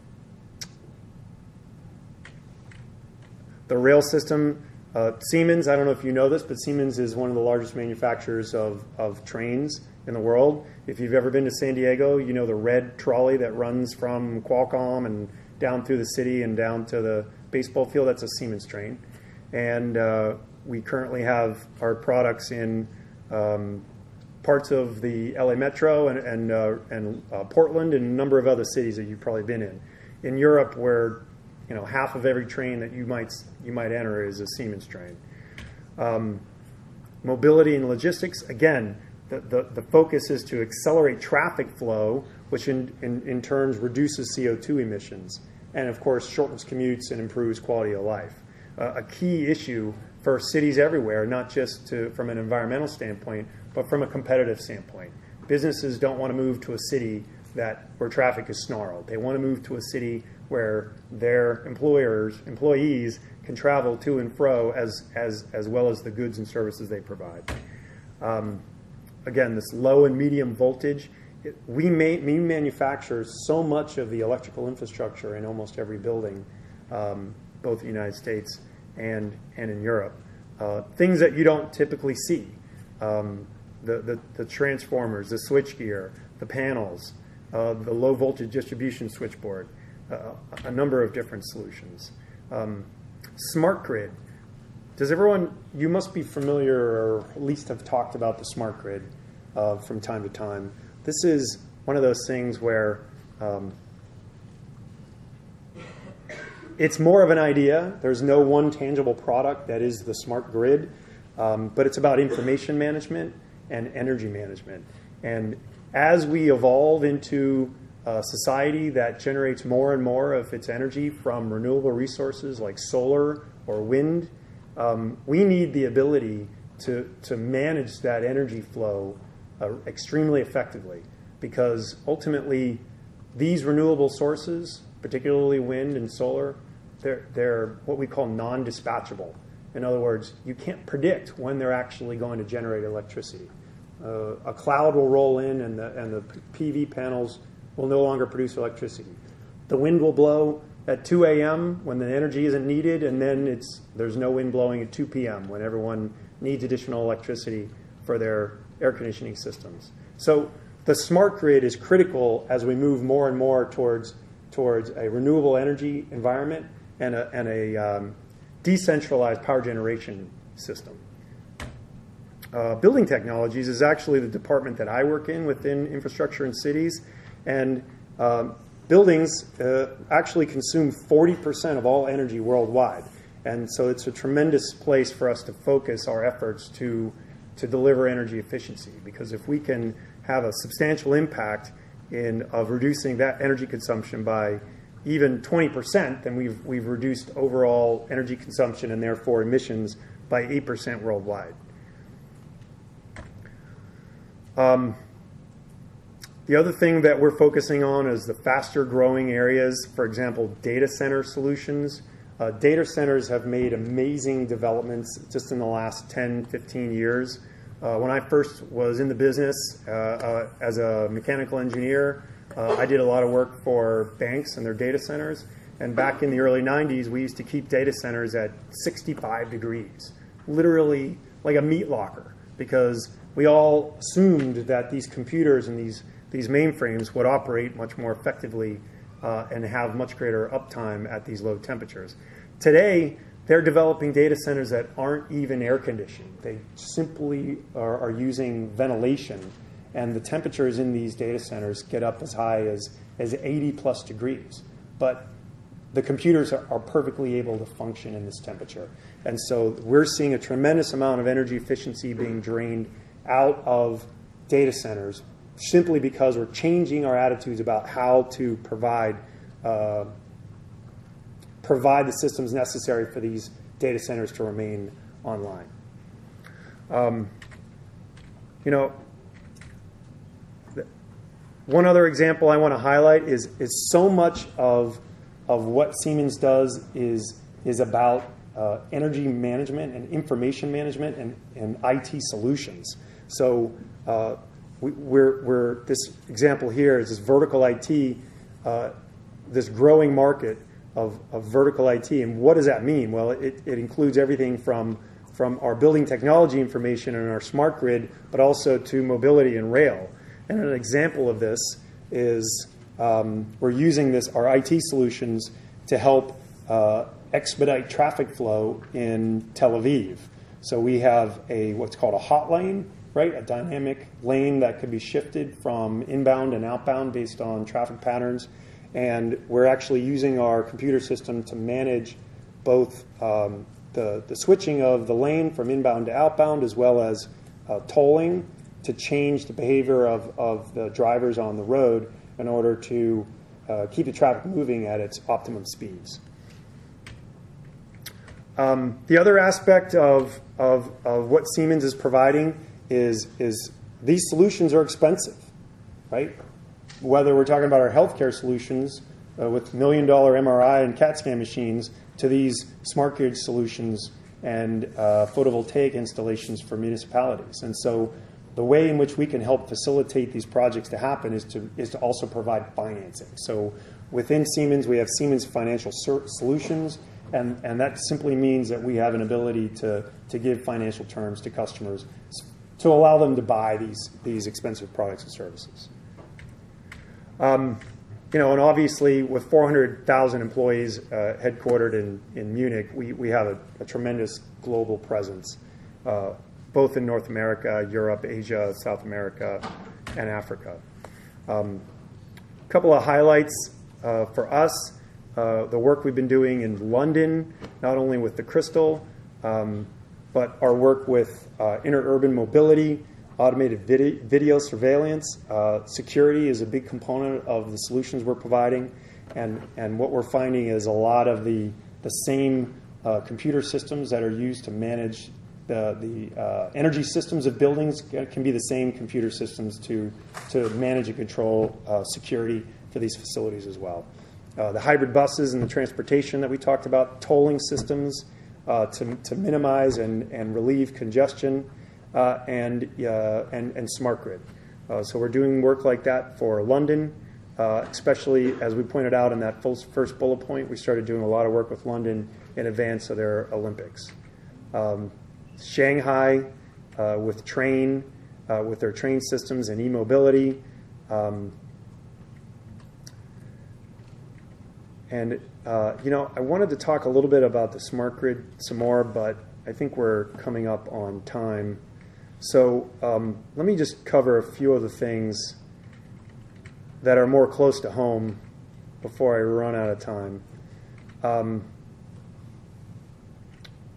the rail system, uh, Siemens, I don't know if you know this, but Siemens is one of the largest manufacturers of, of trains in the world. If you've ever been to San Diego, you know the red trolley that runs from Qualcomm and down through the city and down to the baseball field. That's a Siemens train. And uh, we currently have our products in um, parts of the LA Metro and, and, uh, and uh, Portland and a number of other cities that you've probably been in. In Europe, where you know, half of every train that you might you might enter is a Siemens train. Um, mobility and logistics, again, the, the, the, focus is to accelerate traffic flow, which in, in, in turns reduces CO2 emissions, and of course shortens commutes and improves quality of life. Uh, a key issue for cities everywhere, not just to, from an environmental standpoint, but from a competitive standpoint. Businesses don't want to move to a city that where traffic is snarled. They want to move to a city where their employers, employees can travel to and fro as, as, as well as the goods and services they provide. Um, again, this low and medium voltage, it, we, may, we manufacture so much of the electrical infrastructure in almost every building, um, both in the United States and, and in Europe. Uh, things that you don't typically see. Um, the, the, the, transformers, the switchgear, the panels, uh, the low voltage distribution switchboard a number of different solutions. Um, smart grid. Does everyone, you must be familiar or at least have talked about the smart grid uh, from time to time. This is one of those things where um, it's more of an idea. There's no one tangible product that is the smart grid, um, but it's about information management and energy management. And as we evolve into a society that generates more and more of its energy from renewable resources like solar or wind, um, we need the ability to, to manage that energy flow uh, extremely effectively because ultimately these renewable sources, particularly wind and solar, they're, they're what we call non dispatchable. In other words, you can't predict when they're actually going to generate electricity. Uh, a cloud will roll in and the, and the PV panels will no longer produce electricity. The wind will blow at 2 a.m. when the energy isn't needed, and then it's, there's no wind blowing at 2 p.m. when everyone needs additional electricity for their air conditioning systems. So the smart grid is critical as we move more and more towards, towards a renewable energy environment and a, and a um, decentralized power generation system. Uh, building technologies is actually the department that I work in within infrastructure and cities. And um, buildings uh, actually consume 40% of all energy worldwide. And so it's a tremendous place for us to focus our efforts to, to deliver energy efficiency. Because if we can have a substantial impact in, of reducing that energy consumption by even 20%, then we've, we've reduced overall energy consumption and therefore emissions by 8% worldwide. Um, the other thing that we're focusing on is the faster growing areas, for example, data center solutions. Uh, data centers have made amazing developments just in the last 10, 15 years. Uh, when I first was in the business uh, uh as a mechanical engineer, uh, I did a lot of work for banks and their data centers. And back in the early 90s, we used to keep data centers at 65 degrees, literally like a meat locker, because we all assumed that these computers and these these mainframes would operate much more effectively uh, and have much greater uptime at these low temperatures. Today, they're developing data centers that aren't even air conditioned. They simply are, are, using ventilation, and the temperatures in these data centers get up as high as, as 80 plus degrees. But the computers are, are perfectly able to function in this temperature. And so we're seeing a tremendous amount of energy efficiency being drained out of data centers simply because we're changing our attitudes about how to provide uh, provide the systems necessary for these data centers to remain online. Um, you know, one other example I want to highlight is, is so much of, of what Siemens does is, is about uh, energy management and information management and, and IT solutions. So uh, we, we're, we're, this example here is this vertical IT, uh, this growing market of, of vertical IT. And what does that mean? Well, it, it includes everything from, from our building technology information and our smart grid, but also to mobility and rail. And an example of this is um, we're using this, our IT solutions to help uh, expedite traffic flow in Tel Aviv. So we have a what's called a hot lane right? A dynamic lane that could be shifted from inbound and outbound based on traffic patterns. And we're actually using our computer system to manage both um, the, the switching of the lane from inbound to outbound as well as uh, tolling to change the behavior of, of the drivers on the road in order to uh, keep the traffic moving at its optimum speeds. Um, the other aspect of, of, of what Siemens is providing is, is these solutions are expensive, right? Whether we're talking about our healthcare solutions uh, with million dollar MRI and CAT scan machines to these smart grid solutions and uh, photovoltaic installations for municipalities. And so the way in which we can help facilitate these projects to happen is to, is to also provide financing. So within Siemens, we have Siemens Financial Solutions, and, and that simply means that we have an ability to, to give financial terms to customers to allow them to buy these, these expensive products and services. Um, you know, and obviously with 400,000 employees uh, headquartered in, in Munich, we, we have a, a tremendous global presence, uh, both in North America, Europe, Asia, South America, and Africa. Um, a couple of highlights uh, for us, uh, the work we've been doing in London, not only with the Crystal, um, but our work with uh, interurban mobility, automated video, video surveillance, uh, security is a big component of the solutions we're providing. And, and what we're finding is a lot of the, the same uh, computer systems that are used to manage the, the uh, energy systems of buildings can be the same computer systems to, to manage and control uh, security for these facilities as well. Uh, the hybrid buses and the transportation that we talked about, tolling systems, uh, to, to minimize and, and relieve congestion uh, and, uh, and, and smart grid. So we're doing work like that for London, especially as we pointed out in that first bullet point, we started doing a lot of work with London in advance of their Olympics. Um, Shanghai uh, with train, with their train systems and e-mobility. Um, and uh, you know, I wanted to talk a little bit about the smart grid some more, but I think we're coming up on time. So um, let me just cover a few of the things that are more close to home before I run out of time. Um,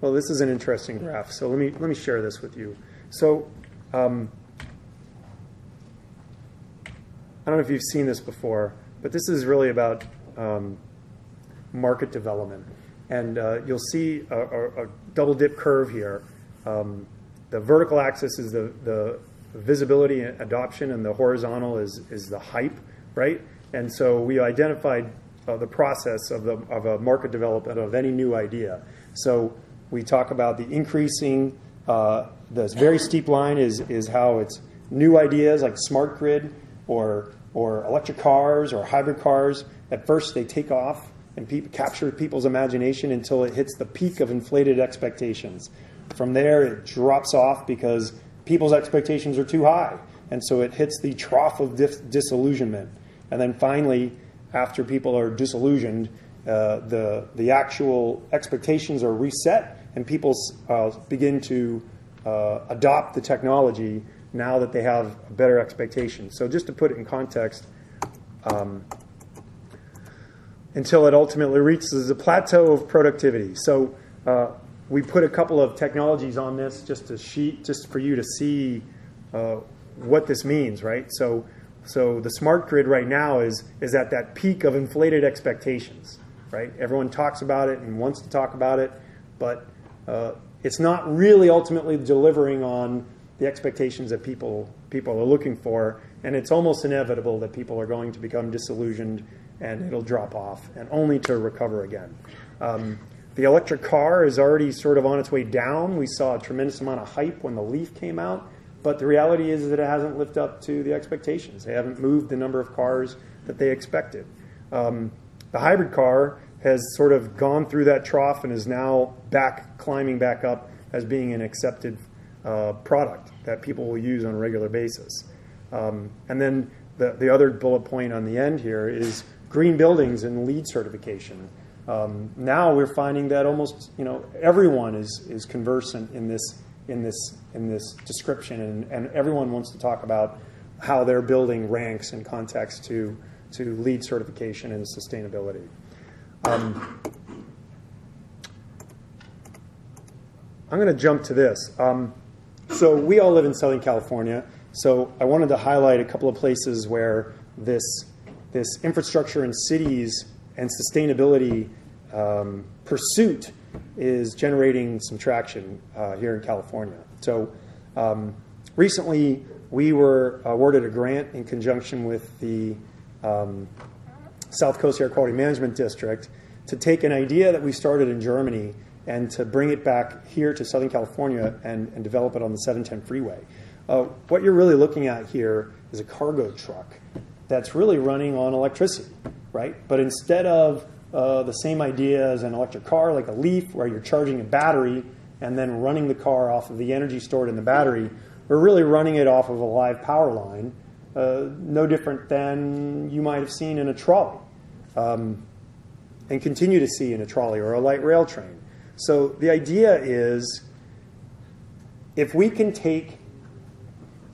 well, this is an interesting graph. So let me let me share this with you. So um, I don't know if you've seen this before, but this is really about um, market development. And uh, you'll see a, a, a, double dip curve here. Um, the vertical axis is the, the visibility and adoption, and the horizontal is, is the hype, right? And so we identified uh, the process of, the, of a market development of any new idea. So we talk about the increasing, uh, this very steep line is, is how it's new ideas like smart grid or, or electric cars or hybrid cars. At first, they take off and pe- capture people's imagination until it hits the peak of inflated expectations. From there, it drops off because people's expectations are too high. And so it hits the trough of dis- disillusionment. And then finally, after people are disillusioned, uh, the, the actual expectations are reset and people uh, begin to uh, adopt the technology now that they have a better expectation. So, just to put it in context, um, until it ultimately reaches a plateau of productivity. So, uh, we put a couple of technologies on this just to sheet, just for you to see uh, what this means, right? So, so the smart grid right now is is at that peak of inflated expectations, right? Everyone talks about it and wants to talk about it, but uh, it's not really ultimately delivering on the expectations that people people are looking for, and it's almost inevitable that people are going to become disillusioned and it'll drop off, and only to recover again. Um, the electric car is already sort of on its way down. We saw a tremendous amount of hype when the Leaf came out, but the reality is that it hasn't lived up to the expectations. They haven't moved the number of cars that they expected. Um, the hybrid car has sort of gone through that trough and is now back climbing back up as being an accepted uh, product that people will use on a regular basis. Um, and then the, the other bullet point on the end here is green buildings and LEED certification. Um, now we're finding that almost you know everyone is is conversant in this in this in this description, and, and everyone wants to talk about how their building ranks in context to to LEED certification and sustainability. Um, I'm going to jump to this. Um, so we all live in Southern California. So I wanted to highlight a couple of places where this this infrastructure in cities and sustainability um, pursuit is generating some traction uh, here in California. So um, recently, we were awarded a grant in conjunction with the um, South Coast Air Quality Management District to take an idea that we started in Germany and to bring it back here to Southern California and, and develop it on the 710 freeway. Uh, what you're really looking at here is a cargo truck that's really running on electricity, right? But instead of uh, the same idea as an electric car, like a Leaf, where you're charging a battery and then running the car off of the energy stored in the battery, we're really running it off of a live power line, uh, no different than you might have seen in a trolley um, and continue to see in a trolley or a light rail train. So the idea is if we can take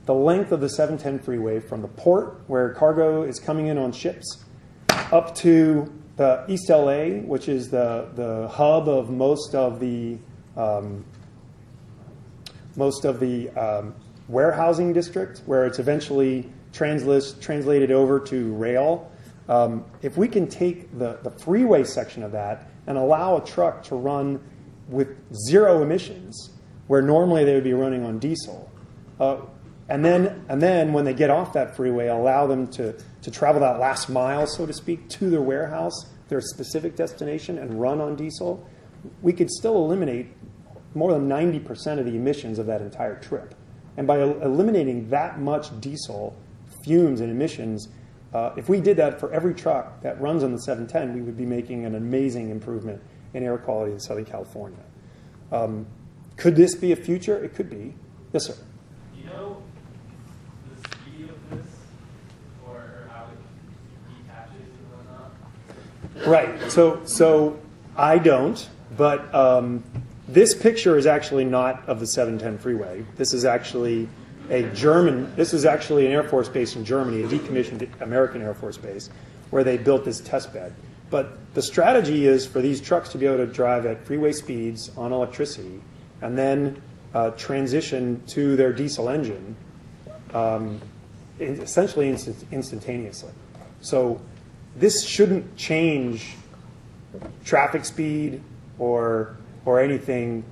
the length of the 710 freeway from the port where cargo is coming in on ships up to the East LA, which is the, the hub of most of the um, most of the um, warehousing district, where it's eventually translated over to rail. Um, if we can take the, the freeway section of that and allow a truck to run with zero emissions, where normally they would be running on diesel. Uh, and then, and then when they get off that freeway, allow them to, to travel that last mile, so to speak, to their warehouse, their specific destination, and run on diesel. We could still eliminate more than 90% of the emissions of that entire trip. And by eliminating that much diesel fumes and emissions, uh, if we did that for every truck that runs on the 710, we would be making an amazing improvement in air quality in Southern California. Um, could this be a future? It could be. Yes, sir. You know the speed of this or how it detaches and whatnot? Right. So, so I don't, but um, this picture is actually not of the 710 freeway. This is actually a German, this is actually an Air Force base in Germany, a decommissioned American Air Force base, where they built this test bed. But the strategy is for these trucks to be able to drive at freeway speeds on electricity and then uh, transition to their diesel engine um, essentially instant- instantaneously. So this shouldn't change traffic speed or, or anything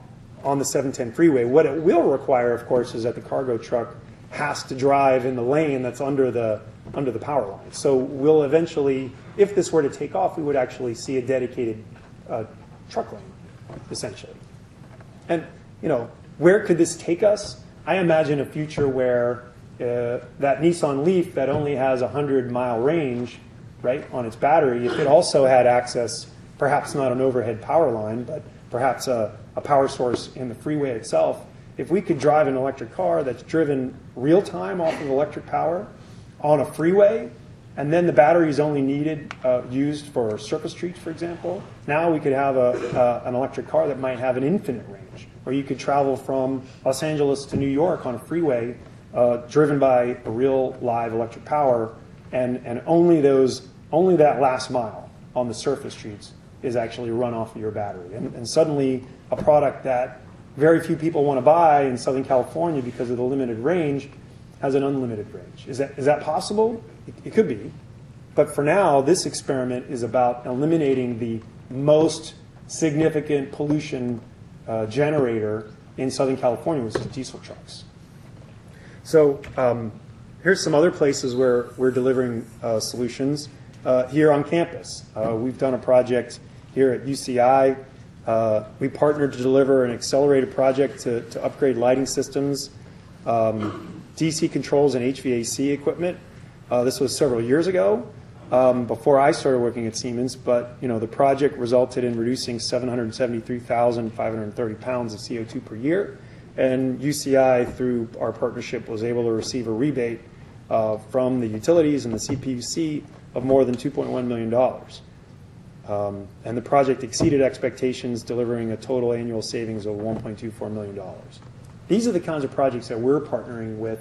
on the 710 freeway. What it will require, of course, is that the cargo truck has to drive in the lane that's under the, under the power line. So we'll eventually, if this were to take off, we would actually see a dedicated uh, truck lane, essentially. And, you know, where could this take us? I imagine a future where uh, that Nissan Leaf that only has a 100 mile range, right, on its battery, if it also had access, perhaps not an overhead power line, but perhaps a, a power source in the freeway itself, if we could drive an electric car that's driven real time off of electric power on a freeway, and then the battery is only needed, uh, used for surface streets, for example, now we could have a, uh, an electric car that might have an infinite range, or you could travel from Los Angeles to New York on a freeway uh, driven by a real live electric power, and, and only those, only that last mile on the surface streets is actually run off of your battery. And, and suddenly, a product that very few people want to buy in Southern California because of the limited range has an unlimited range. Is that, is that possible? It, it could be. But for now, this experiment is about eliminating the most significant pollution uh, generator in Southern California, which is diesel trucks. So um, here's some other places where we're delivering uh, solutions. Uh, here on campus, uh, we've done a project here at UCI. Uh, we partnered to deliver an accelerated project to, to upgrade lighting systems, um, DC controls, and HVAC equipment. Uh, this was several years ago, um, before I started working at Siemens. But you know, the project resulted in reducing 773,530 pounds of CO2 per year, and UCI, through our partnership, was able to receive a rebate uh, from the utilities and the CPUC of more than 2.1 million dollars. Um, and the project exceeded expectations, delivering a total annual savings of $1.24 million. These are the kinds of projects that we're partnering with,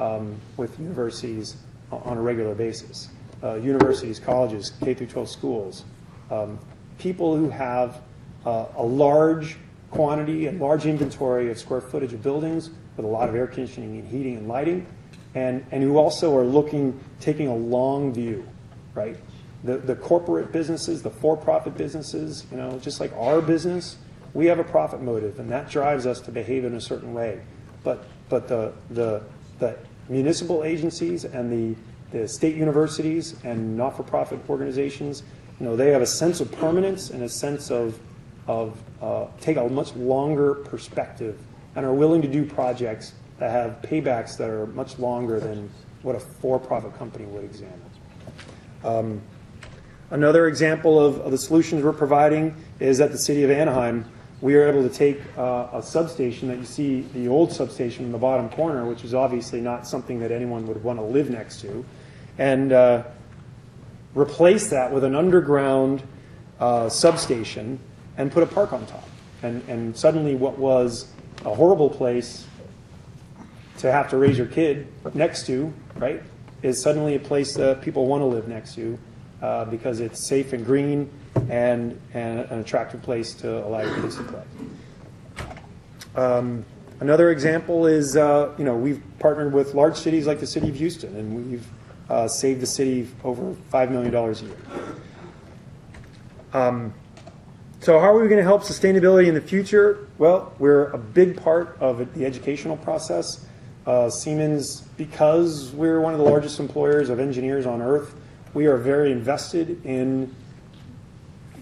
um, with universities on a regular basis. Uh, universities, colleges, K through 12 schools, um, people who have uh, a large quantity and large inventory of square footage of buildings with a lot of air conditioning and heating and lighting, and, and who also are looking, taking a long view, right? The, the corporate businesses, the for-profit businesses, you know, just like our business, we have a profit motive, and that drives us to behave in a certain way. But but the the, the municipal agencies and the, the state universities and not-for-profit organizations, you know, they have a sense of permanence and a sense of of uh, take a much longer perspective and are willing to do projects that have paybacks that are much longer than what a for-profit company would examine. Um, Another example of, of, the solutions we're providing is at the city of Anaheim. We are able to take uh, a substation that you see, the old substation in the bottom corner, which is obviously not something that anyone would want to live next to, and uh, replace that with an underground uh, substation and put a park on top. And, and suddenly, what was a horrible place to have to raise your kid next to, right, is suddenly a place that people want to live next to uh, because it's safe and green and, and an attractive place to allow your kids to play. Um, another example is, uh, you know, we've partnered with large cities like the city of Houston, and we've uh, saved the city over $5 million a year. Um, so, how are we going to help sustainability in the future? Well, we're a big part of the educational process. Uh, Siemens, because we're one of the largest employers of engineers on earth, we are very invested in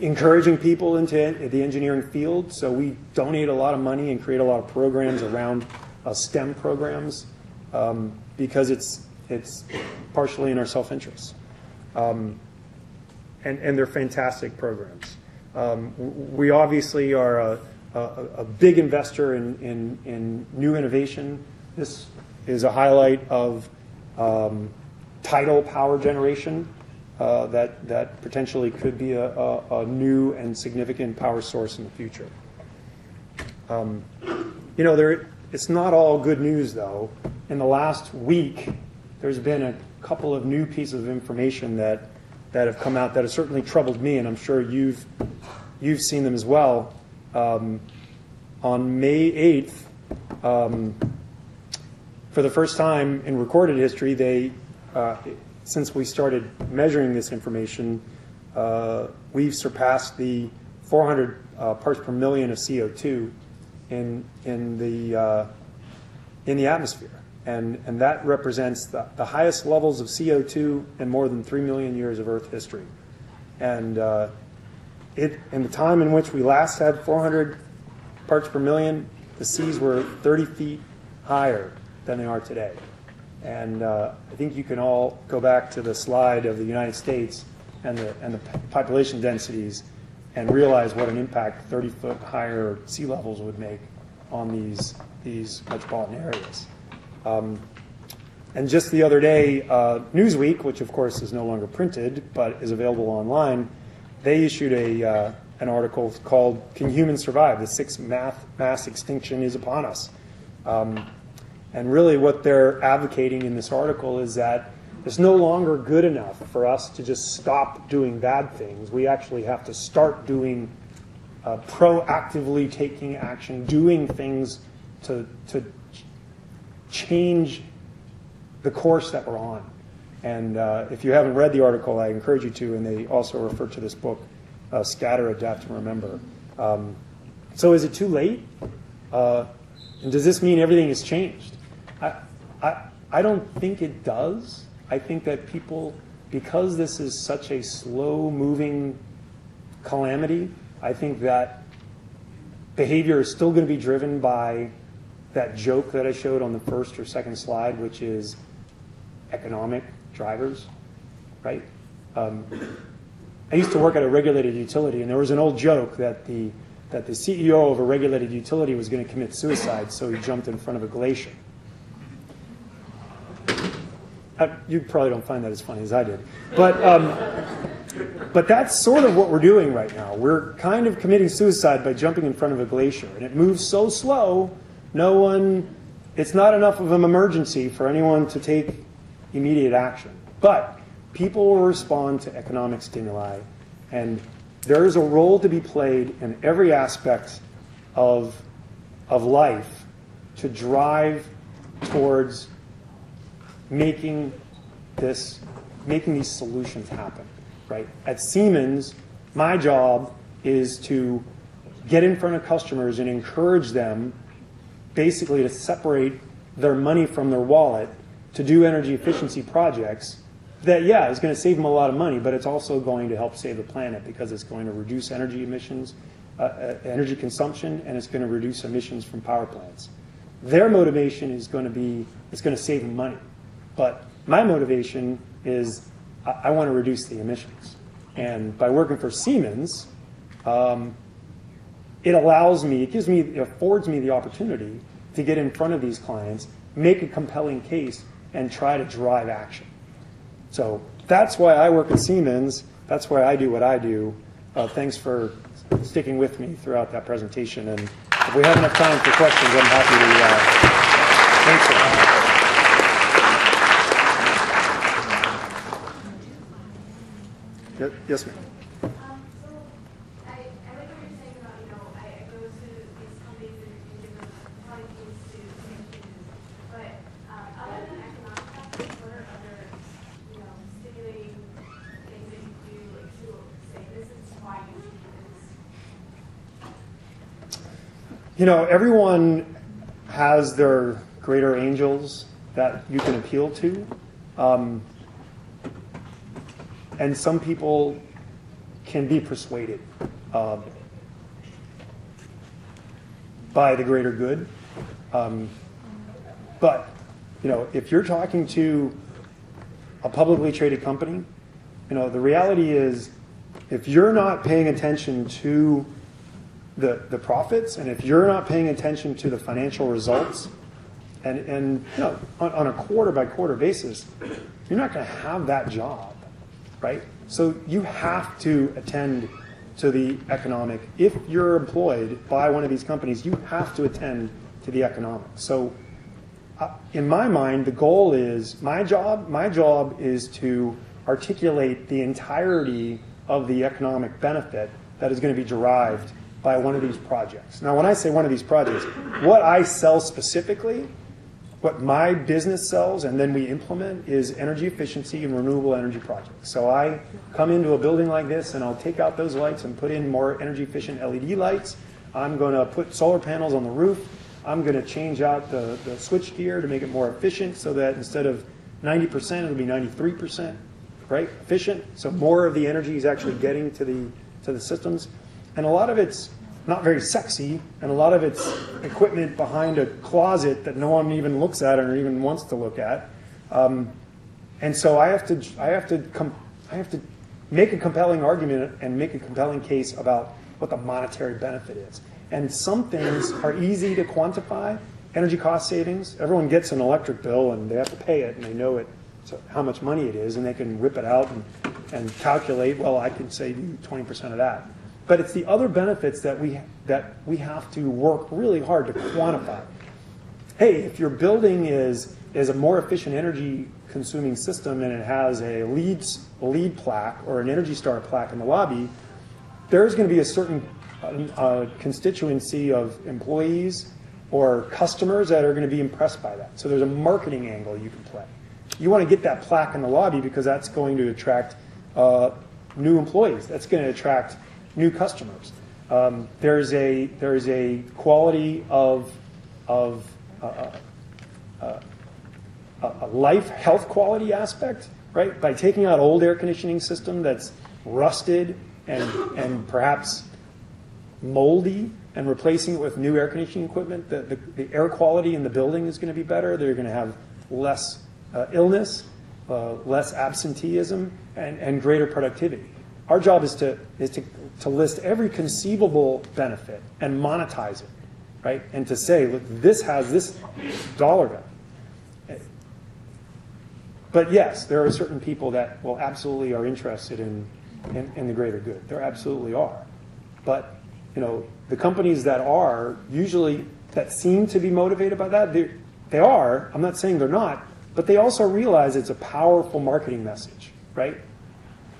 encouraging people into the engineering field. So we donate a lot of money and create a lot of programs around uh, STEM programs um, because it's it's partially in our self-interest. Um, and, and they're fantastic programs. Um, we obviously are a, a, a big investor in, in, in, new innovation. This is a highlight of um, tidal power generation uh, that, that potentially could be a, a, a, new and significant power source in the future. Um, you know, there, it's not all good news, though. In the last week, there's been a couple of new pieces of information that that have come out that have certainly troubled me, and I'm sure you've you've seen them as well. Um, on May 8th, um, for the first time in recorded history, they, uh, since we started measuring this information, uh, we've surpassed the 400 uh, parts per million of CO2 in in the uh, in the atmosphere, and and that represents the, the highest levels of CO2 in more than three million years of Earth history, and uh, it in the time in which we last had 400 parts per million, the seas were 30 feet higher than they are today. And uh, I think you can all go back to the slide of the United States and the, and the population densities and realize what an impact 30 foot higher sea levels would make on these, these metropolitan areas. Um, and just the other day, uh, Newsweek, which of course is no longer printed but is available online, they issued a, uh, an article called Can Humans Survive? The Sixth math, Mass Extinction is Upon Us. Um, and really, what they're advocating in this article is that it's no longer good enough for us to just stop doing bad things. We actually have to start doing uh, proactively taking action, doing things to, to change the course that we're on. And uh, if you haven't read the article, I encourage you to, and they also refer to this book, uh, Scatter, Adapt, and Remember. Um, so is it too late? Uh, and does this mean everything has changed? I, I, don't think it does. I think that people, because this is such a slow moving calamity, I think that behavior is still going to be driven by that joke that I showed on the first or second slide, which is economic drivers, right? Um, I used to work at a regulated utility, and there was an old joke that the that the CEO of a regulated utility was going to commit suicide, so he jumped in front of a glacier. You probably don't find that as funny as I did, but um, but that's sort of what we're doing right now. We're kind of committing suicide by jumping in front of a glacier, and it moves so slow, no one. It's not enough of an emergency for anyone to take immediate action, but people will respond to economic stimuli, and there is a role to be played in every aspect of, of life to drive towards making this making these solutions happen right? At siemens my job is to get in front of customers and encourage them basically to separate their money from their wallet to do energy efficiency projects that yeah is going to save them a lot of money but it's also going to help save the planet because it's going to reduce energy emissions uh, uh, energy consumption and it's going to reduce emissions from power plants. Their motivation is going to be it's going to save them money but my motivation is I, I want to reduce the emissions and by working for siemens um, it allows me it gives me it affords me the opportunity to get in front of these clients make a compelling case and try to drive action so that's why I work at Siemens. That's why I do what I do. Uh, thanks for sticking with me throughout that presentation. And if we have enough time for questions, I'm happy to uh, answer. Yes, yes ma'am. You know, everyone has their greater angels that you can appeal to. Um, and some people can be persuaded um, by the greater good. Um, but, you know, if you're talking to a publicly traded company, you know, the reality is if you're not paying attention to the, the profits and if you're not paying attention to the financial results and, and you know, on, on a quarter by quarter basis, you're not going to have that job right? So you have to attend to the economic. If you're employed by one of these companies, you have to attend to the economic. So, uh, in my mind, the goal is my job. My job is to articulate the entirety of the economic benefit that is going to be derived by one of these projects. Now, when I say one of these projects, what I sell specifically, what my business sells and then we implement is energy efficiency and renewable energy projects. So I come into a building like this and I'll take out those lights and put in more energy efficient LED lights. I'm going to put solar panels on the roof. I'm going to change out the, the switch gear to make it more efficient so that instead of 90%, it'll be 93%, right? Efficient. So more of the energy is actually getting to the, to the systems. And a lot of it's not very sexy, and a lot of it's equipment behind a closet that no one even looks at or even wants to look at. Um, and so I have to, I have to, com- I have to make a compelling argument and make a compelling case about what the monetary benefit is. And some things are easy to quantify. Energy cost savings. Everyone gets an electric bill and they have to pay it, and they know it, so how much money it is, and they can rip it out and, and calculate. Well, I can save you 20% of that. But it's the other benefits that we that we have to work really hard to quantify. Hey, if your building is is a more efficient energy consuming system and it has a lead, LEED plaque or an Energy Star plaque in the lobby, there's going to be a certain uh, constituency of employees or customers that are going to be impressed by that. So there's a marketing angle you can play. You want to get that plaque in the lobby because that's going to attract uh, new employees. That's going to attract new customers. Um, there's a there's a quality of of uh, uh, uh, a life health quality aspect, right? By taking out old air conditioning system that's rusted and and perhaps moldy and replacing it with new air conditioning equipment, the, the, the air quality in the building is going to be better. They're going to have less uh, illness, uh, less absenteeism, and, and greater productivity. Our job is to is to to list every conceivable benefit and monetize it, right? And to say, look, this has this dollar value. But yes, there are certain people that will absolutely are interested in, in, in the greater good. There absolutely are. But, you know, the companies that are usually that seem to be motivated by that, they, they are. I'm not saying they're not, but they also realize it's a powerful marketing message, right?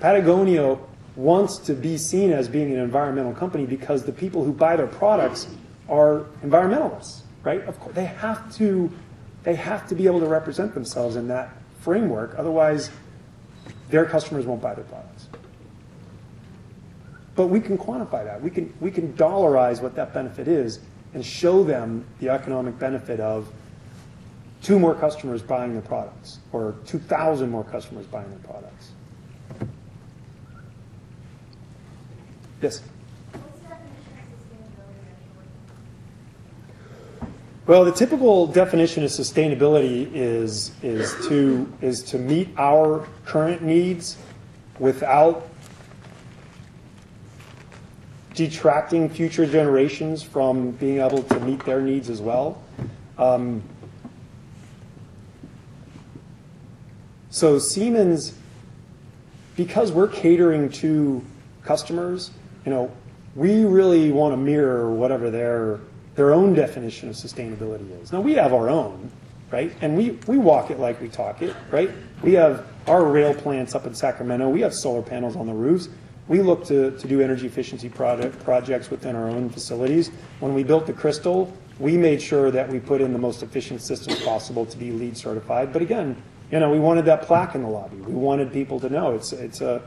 Patagonia wants to be seen as being an environmental company because the people who buy their products are environmentalists, right? Of course, they have to they have to be able to represent themselves in that framework. Otherwise, their customers won't buy their products. But we can quantify that. We can we can dollarize what that benefit is and show them the economic benefit of two more customers buying their products or 2,000 more customers buying their products. Yes. What's the definition of sustainability actually? Well, the typical definition of sustainability is is to is to meet our current needs without detracting future generations from being able to meet their needs as well. Um, so Siemens, because we're catering to customers, you know, we really want to mirror whatever their their own definition of sustainability is. Now we have our own, right? And we, we walk it like we talk it, right? We have our rail plants up in Sacramento. We have solar panels on the roofs. We look to, to do energy efficiency product, projects within our own facilities. When we built the Crystal, we made sure that we put in the most efficient systems possible to be LEED certified. But again, you know, we wanted that plaque in the lobby. We wanted people to know it's it's a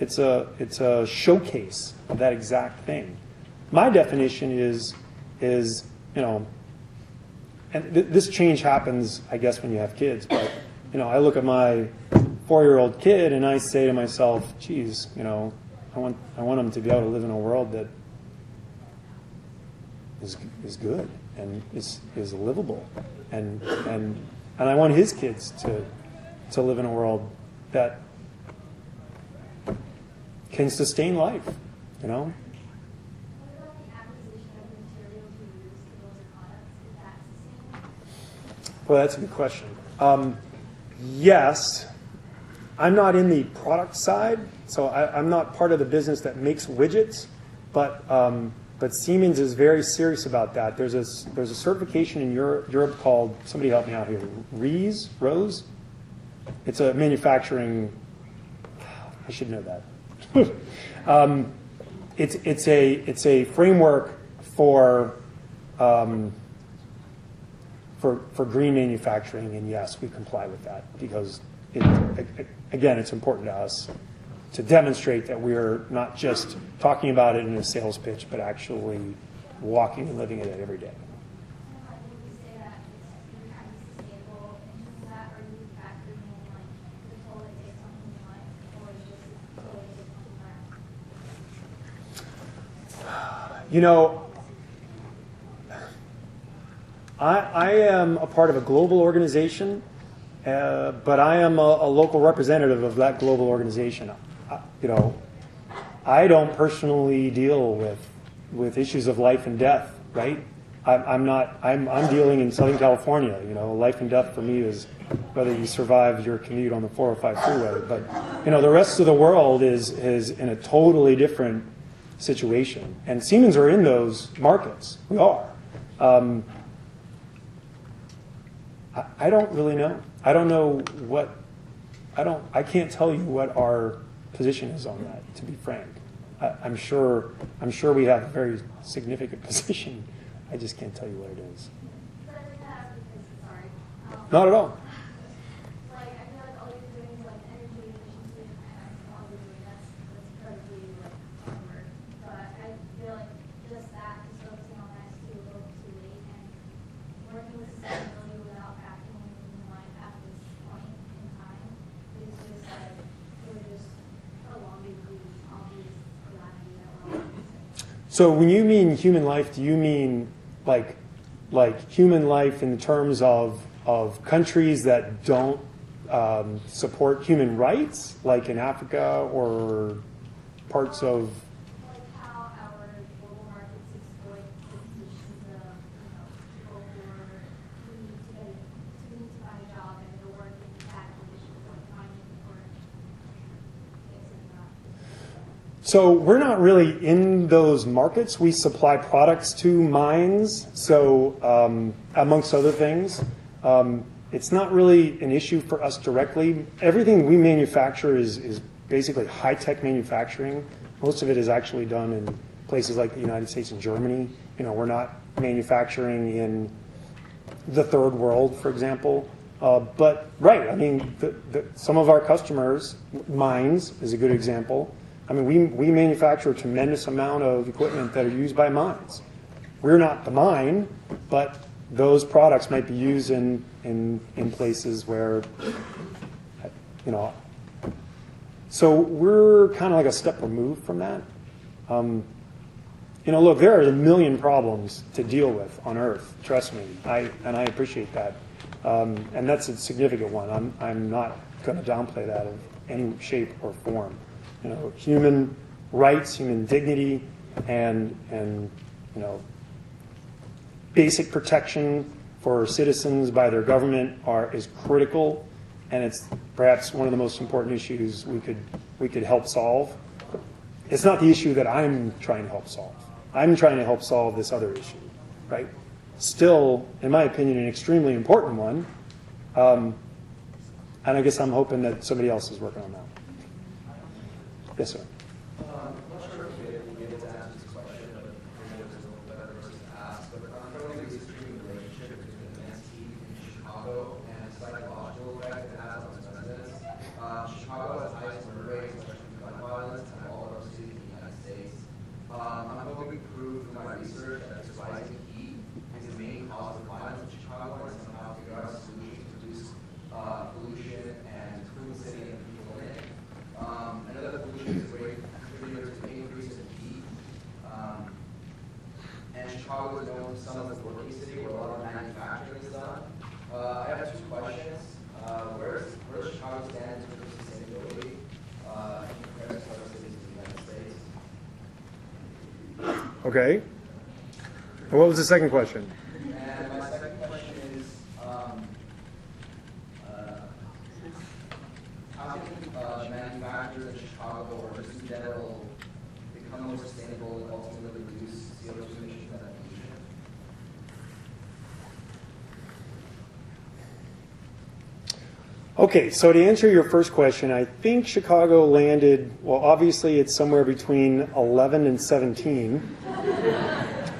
it's a it's a showcase of that exact thing. My definition is is you know, and th- this change happens, I guess, when you have kids. But you know, I look at my four-year-old kid and I say to myself, "Geez, you know, I want I want him to be able to live in a world that is is good and is is livable, and and and I want his kids to to live in a world that can sustain life, you know." Well, that's a good question. Um, yes, I'm not in the product side, so I, I'm not part of the business that makes widgets, but um, but Siemens is very serious about that. There's a there's a certification in Europe, Europe called somebody help me out here, REES, RoHS. It's a manufacturing I should know that. um, it's, it's, a, it's a framework for, um, for, for green manufacturing, and yes, we comply with that because, it, again, it's important to us to demonstrate that we're not just talking about it in a sales pitch, but actually walking and living it every day. Like, when you say that it's you're trying to be sustainable, and is that, are you factoring in like the toll it takes on human life, or is just the toll it takes on the environment? You know, I, I am a part of a global organization, uh, but I am a, a local representative of that global organization. I, you know, I don't personally deal with with issues of life and death, right? I'm, I'm not. I'm, I'm dealing in Southern California. You know, life and death for me is whether you survive your commute on the 405 freeway. But you know, the rest of the world is is in a totally different situation, and Siemens are in those markets. We are. Um, I, I don't really know. I don't know what. I don't. I can't tell you what our position is on that. To be frank, I, I'm sure. I'm sure we have a very significant position. I just can't tell you what it is. But I think that has because, sorry. Not at all. Like, I feel like all you're doing is like energy efficiency, and that's all you're doing, that's, that's incredibly like hard work. But I feel like just that, just focusing on that is too little, too late, and working with sustainability without factoring in human life at this point in time is just like, we're just prolonging the obvious calamity that we're all facing. So when you mean human life, do you mean like like human life in terms of of countries that don't um, support human rights, like in Africa or parts of like how our global markets exploit the conditions of, you know, people who are, who need to get, who need to find a job and they're working in bad conditions, like finding or fixing that. So we're not really in those markets. We supply products to mines. So um, amongst other things, um, it's not really an issue for us directly. Everything we manufacture is, is basically high-tech manufacturing. Most of it is actually done in places like the United States and Germany. You know, we're not manufacturing in the third world, for example. Uh, but right, I mean, the, the, some of our customers, mines is a good example. I mean, we, we manufacture a tremendous amount of equipment that are used by mines. We're not the mine, but those products might be used in, in, in places where, you know. So we're kind of like a step removed from that. Um, you know, look, there are a million problems to deal with on Earth. Trust me, I and I appreciate that, um, and that's a significant one. I'm I'm not going to downplay that in any shape or form. You know, human rights, human dignity, and and you know, basic protection for citizens by their government are is critical, and it's perhaps one of the most important issues we could we could help solve. It's not the issue that I'm trying to help solve. I'm trying to help solve this other issue, right? Still, in my opinion, an extremely important one. Um, and I guess I'm hoping that somebody else is working on that. Yes, sir. Um, I'm not sure if we will be able to answer this question, but maybe there's a little better person to ask. But I'm going to the extreme relationship between advanced heat in Chicago and the psychological effect it has on its residents. Um, Chicago has the highest murder rates, especially from gun violence, and all of our cities in the United States. Um, I'm hoping to prove through my research that this rising heat is the main cause of violence in Chicago and somehow figure out a solution to reduce uh, pollution and Twin City and people in it. Um, I know that pollution is a great contributor to the increase in heat. Um, is known as some of the working city where a lot of manufacturing is done. Uh, I have two questions. Uh, where's, where does Chicago stand in terms of sustainability, uh, in comparison to other cities in the United States? Okay. And what was the second question? And my second question is, um, uh, how can, uh, manufacturers in Chicago or just in general become more sustainable and ultimately reduce CO2 emissions and pollution? Okay, so to answer your first question, I think Chicago landed, well, obviously it's somewhere between 11 and 17.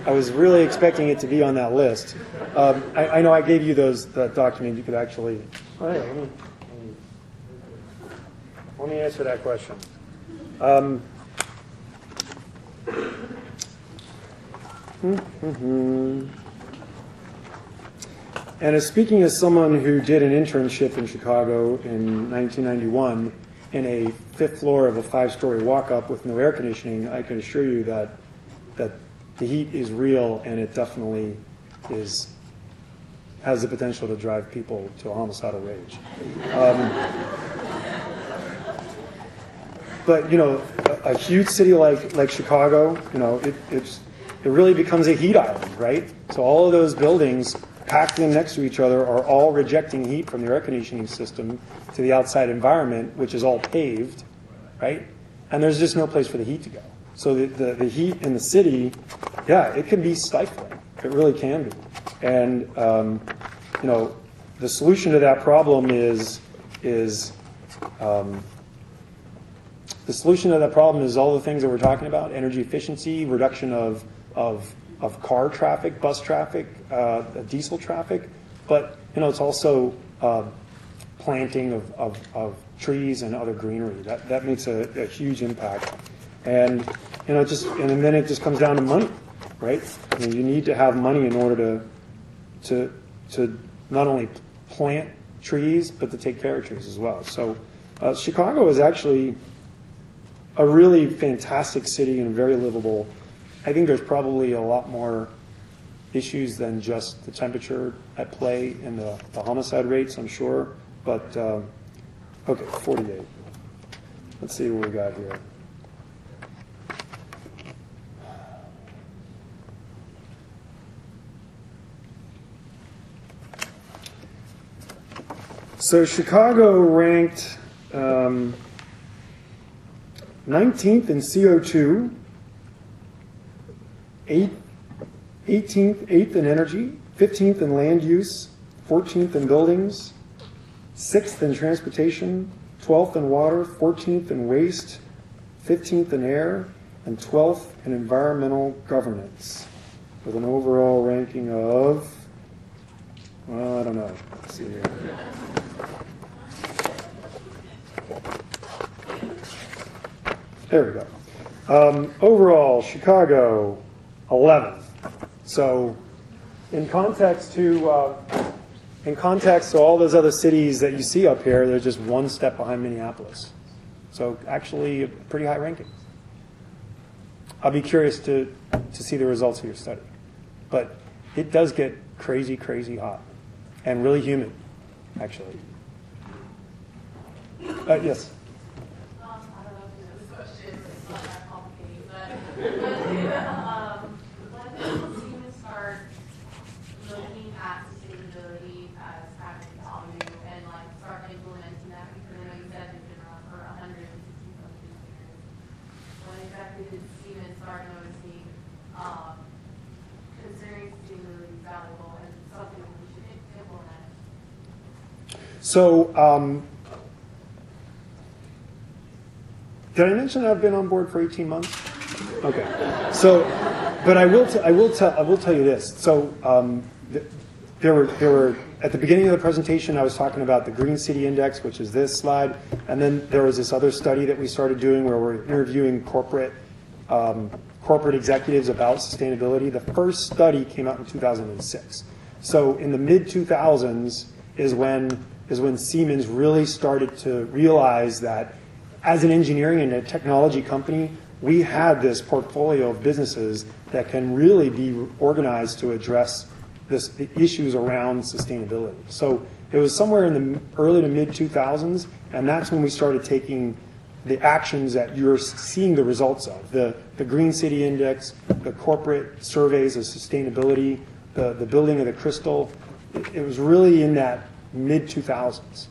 I was really expecting it to be on that list. Um, I, I know I gave you those that document. You could actually. Oh, yeah, let, me, let me answer that question. Um, mhm. And as speaking as someone who did an internship in Chicago in 1991 in a fifth floor of a five-story walk-up with no air conditioning, I can assure you that that the heat is real and it definitely is has the potential to drive people to a homicidal rage. Um, but you know, a, a, huge city like like Chicago, you know, it, it's it really becomes a heat island, right? So all of those buildings packed in next to each other are all rejecting heat from the air conditioning system to the outside environment, which is all paved, right? And there's just no place for the heat to go. So the, the, the heat in the city, yeah, it can be stifling. It really can be. And um, you know, the solution to that problem is is um, the solution to that problem is all the things that we're talking about: energy efficiency, reduction of of of car traffic, bus traffic, uh, diesel traffic. But you know, it's also uh, planting of, of, of, trees and other greenery. That that makes a, a huge impact. And you know, just and then it just comes down to money right? I mean, you need to have money in order to to to not only plant trees but to take care of trees as well. So, uh, Chicago is actually a really fantastic city and very livable. I think there's probably a lot more issues than just the temperature at play in the, the homicide rates, I'm sure. But uh, okay, 48. Let's see what we got here. So Chicago ranked um, 19th in CO2, 8th, 18th, 8th in energy, 15th in land use, 14th in buildings, 6th in transportation, 12th in water, 14th in waste, 15th in air, and 12th in environmental governance, with an overall ranking of, well, I don't know. Let's see here. There we go. Um, overall, Chicago, 11th. So, in context to uh, in context to all those other cities that you see up here, they're just one step behind Minneapolis. So, actually, a pretty high ranking. I'll be curious to to see the results of your study, but it does get crazy, crazy hot, and really humid, actually. Uh, yes. um, when Siemens start looking at sustainability as having value and like start implementing that, because I know you said it's been around for a hundred and sixty something years. When exactly did Siemens start noticing, um, considering sustainability valuable and something we should implement? So, um, did I mention I've been on board for 18 months? Okay. So, but I will, t- I will tell, I will tell you this. So, um, th- there were, there were at the beginning of the presentation, I was talking about the Green City Index, which is this slide, and then there was this other study that we started doing where we're interviewing corporate, um, corporate executives about sustainability. The first study came out in 2006. So, in the mid 2000s is when is when Siemens really started to realize that as an engineering and a technology company, we had this portfolio of businesses that can really be organized to address this, the issues around sustainability. So it was somewhere in the early to mid 2000s, and that's when we started taking the actions that you're seeing the results of the, the Green City Index, the corporate surveys of sustainability, the, the building of the crystal. It, it was really in that mid 2000s.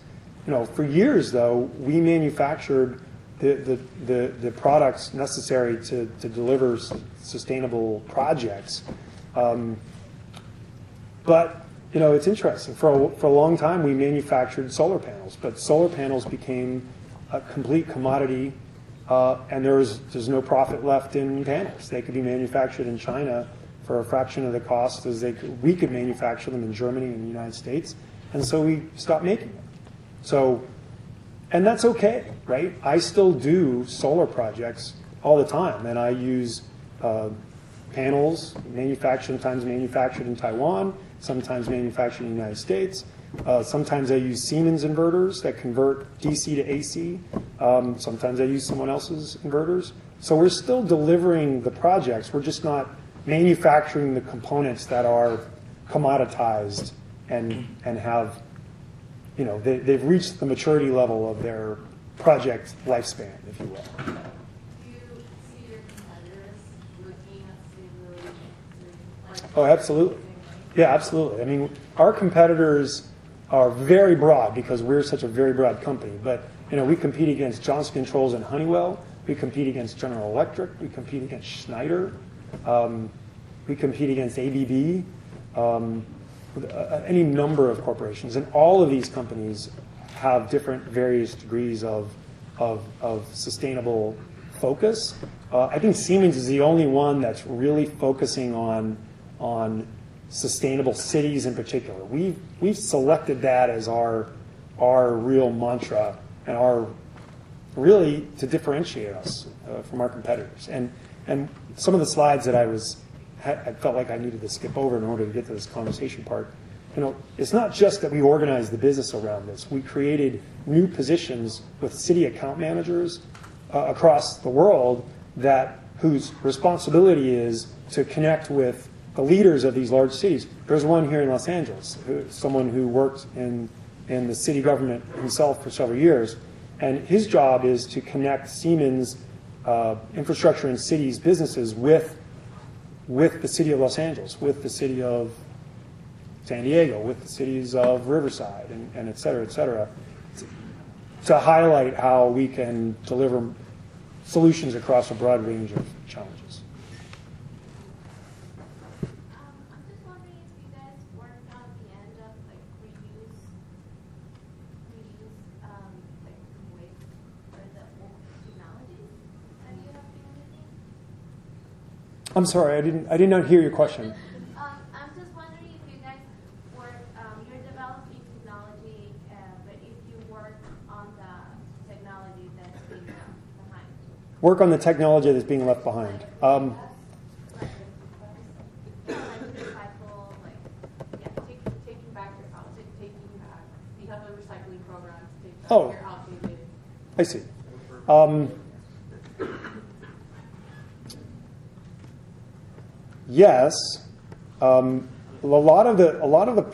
You know, for years though, we manufactured the, the, the, the products necessary to, to deliver sustainable projects. Um, but you know, it's interesting. For a, for a long time, we manufactured solar panels, but solar panels became a complete commodity, uh, and there's there's no profit left in panels. They could be manufactured in China for a fraction of the cost as they could, we could manufacture them in Germany and the United States, and so we stopped making them. So, and that's okay, right? I still do solar projects all the time, and I use uh, panels manufactured, sometimes manufactured in Taiwan, sometimes manufactured in the United States. Uh, sometimes I use Siemens inverters that convert DC to AC. Um, sometimes I use someone else's inverters. So we're still delivering the projects. We're just not manufacturing the components that are commoditized and and have, you know, they, they've reached the maturity level of their project lifespan, if you will. Do you see your competitors looking at sustainability? like- Oh, absolutely. Yeah, absolutely. I mean, our competitors are very broad because we're such a very broad company. But you know, we compete against Johnson Controls and Honeywell. We compete against General Electric. We compete against Schneider. Um, we compete against ABB. Um, any number of corporations, and all of these companies have different various degrees of of, of sustainable focus. Uh, I think Siemens is the only one that's really focusing on on sustainable cities in particular. We've we've selected that as our our real mantra and our really to differentiate us uh, from our competitors. And and some of the slides that I was I felt like I needed to skip over in order to get to this conversation part. You know, it's not just that we organized the business around this. We created new positions with city account managers uh, across the world that whose responsibility is to connect with the leaders of these large cities. There's one here in Los Angeles, who, someone who worked in in the city government himself for several years, and his job is to connect Siemens uh, infrastructure and cities businesses with with the city of Los Angeles, with the city of San Diego, with the cities of Riverside, and, and et cetera, et cetera, to, to highlight how we can deliver solutions across a broad range of challenges. Um, I'm just wondering if you guys worked on the end of like reuse, reuse, um, like waste or the old technologies that you have been using? I'm sorry, I didn't, I did not hear your question. Um, I'm just wondering if you guys work, um, you're developing technology, uh, but if you work on the technology that's being left behind. Work on the technology that's being left behind. Um, Like, like recycle, like, Yeah, take, taking back your out, taking back, we have a recycling program to take back Oh. your outdated. I see. Um, yes, um, a lot of the a lot of the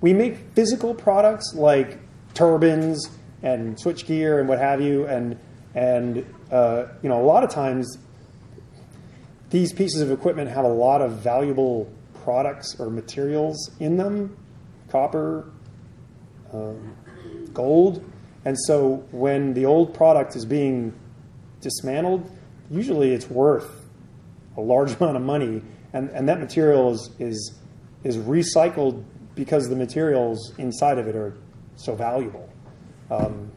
we make physical products like turbines and switchgear and what have you, and and uh, you know a lot of times these pieces of equipment have a lot of valuable products or materials in them, copper, um, gold. And so when the old product is being dismantled, usually it's worth a large amount of money, and, and that material is, is, is recycled because the materials inside of it are so valuable. Um,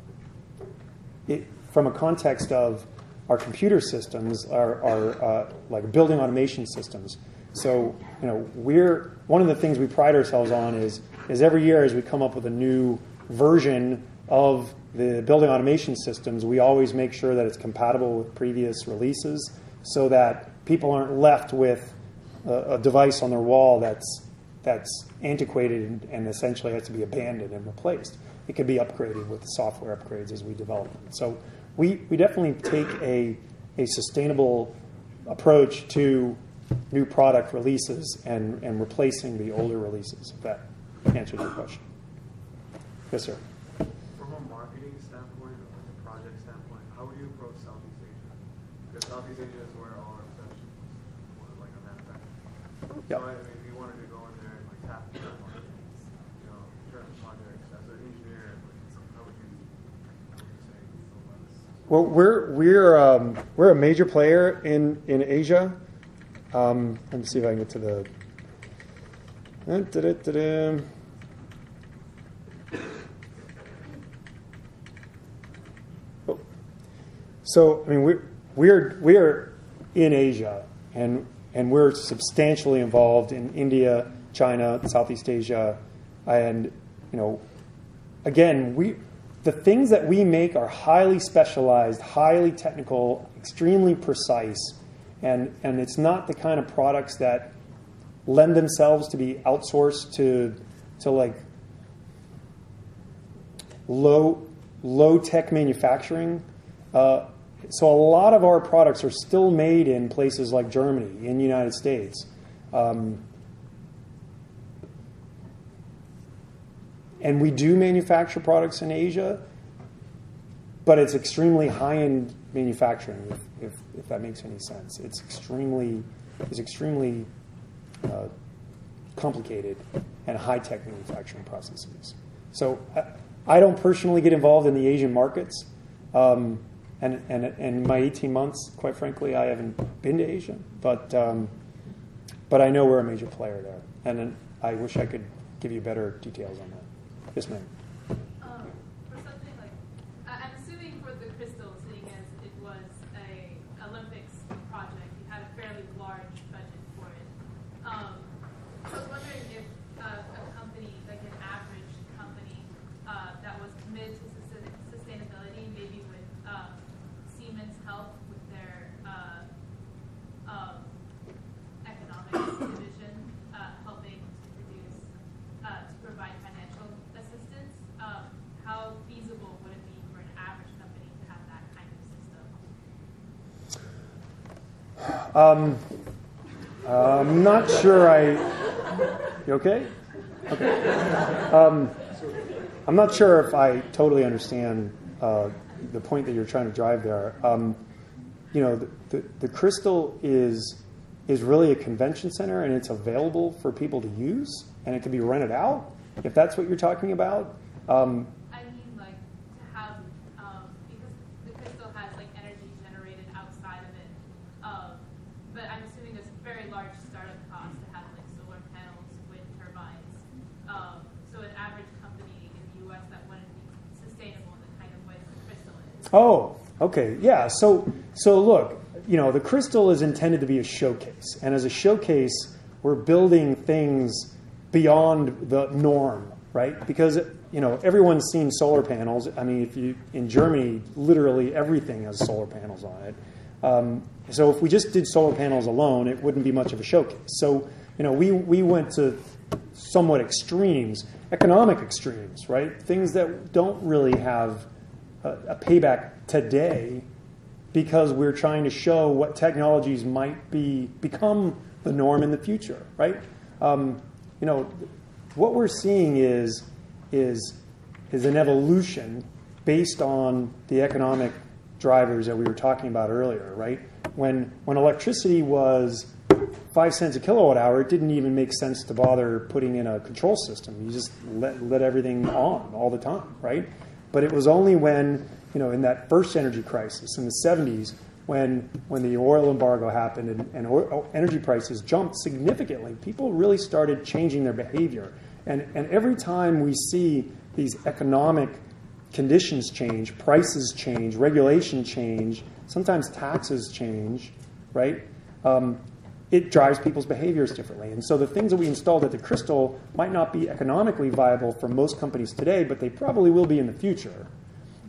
it, from a context of our computer systems, are, are uh, like building automation systems. So, you know, we're one of the things we pride ourselves on is is every year as we come up with a new version of the building automation systems, we always make sure that it's compatible with previous releases, so that people aren't left with a, a device on their wall that's that's antiquated and, and essentially has to be abandoned and replaced. It could be upgraded with software upgrades as we develop them. So we, we definitely take a, a sustainable approach to new product releases and, and replacing the older releases, if that answers your question. Yes, sir. From a marketing standpoint or like a project standpoint, how would you approach Southeast Asia? Because Southeast Asia is where all our production was, like a So if you wanted to go in there and like tap into that market, you know, projects as an engineer, how would you, how would you say, go about this? Well, we're we're um, we're a major player in in Asia. Um, let me see if I can get to the. Uh, da-da-da-da. Oh. So, I mean, we're, we're, we're in Asia, and, and we're substantially involved in India, China, Southeast Asia, and, you know, again, we, the things that we make are highly specialized, highly technical, extremely precise, and, and it's not the kind of products that lend themselves to be outsourced to, to like low, low tech manufacturing. Uh, so a lot of our products are still made in places like Germany, in the United States. Um, and we do manufacture products in Asia, but it's extremely high-end manufacturing, if, if, if that makes any sense. It's extremely, it's extremely uh, complicated and high-tech manufacturing processes. So I, I don't personally get involved in the Asian markets. Um, and, and, in my 18 months, quite frankly, I haven't been to Asia, but, um, but I know we're a major player there. And I wish I could give you better details on that. Yes, ma'am. Um, for something like, I- I'm assuming for the crystal, seeing as it was a Olympics project, you had a fairly large budget for it. Um, so I was wondering if uh, a company, like an average company, uh, that was committed to sus- sustainability, maybe with um, Siemens help with their uh, um, economics division, uh, helping to produce, uh, to provide financial assistance, um, how feasible would it be for an average company to have that kind of system? Um, I'm not sure I. You okay? Okay. Um, I'm not sure if I totally understand uh, the point that you're trying to drive there. Um, you know, the, the, the Crystal is is really a convention center, and it's available for people to use, and it can be rented out. If that's what you're talking about, um, I mean, like, to have, um, because the crystal has like energy generated outside of it. Um, but I'm assuming there's a very large startup cost to have like solar panels, wind turbines. Um, so an average company in the US that wouldn't be sustainable in the kind of way that the crystal is. Oh, okay, yeah. So, so look, you know, the crystal is intended to be a showcase, and as a showcase, we're building things beyond the norm, right? Because you know, everyone's seen solar panels. I mean, if you in Germany, literally everything has solar panels on it. Um, so if we just did solar panels alone, it wouldn't be much of a showcase. So you know, we we went to somewhat extremes, economic extremes, right? Things that don't really have a, payback today because we're trying to show what technologies might be become the norm in the future, right? Um, you know, what we're seeing is is is an evolution based on the economic drivers that we were talking about earlier, right? When when electricity was five cents a kilowatt hour, it didn't even make sense to bother putting in a control system. You just let let everything on all the time, right? But it was only when you know in that first energy crisis in the 70s when when the oil embargo happened and, and oil, energy prices jumped significantly, people really started changing their behavior. And and every time we see these economic conditions change, prices change, regulation change, sometimes taxes change, right? Um, it drives people's behaviors differently. And so the things that we installed at the Crystal might not be economically viable for most companies today, but they probably will be in the future.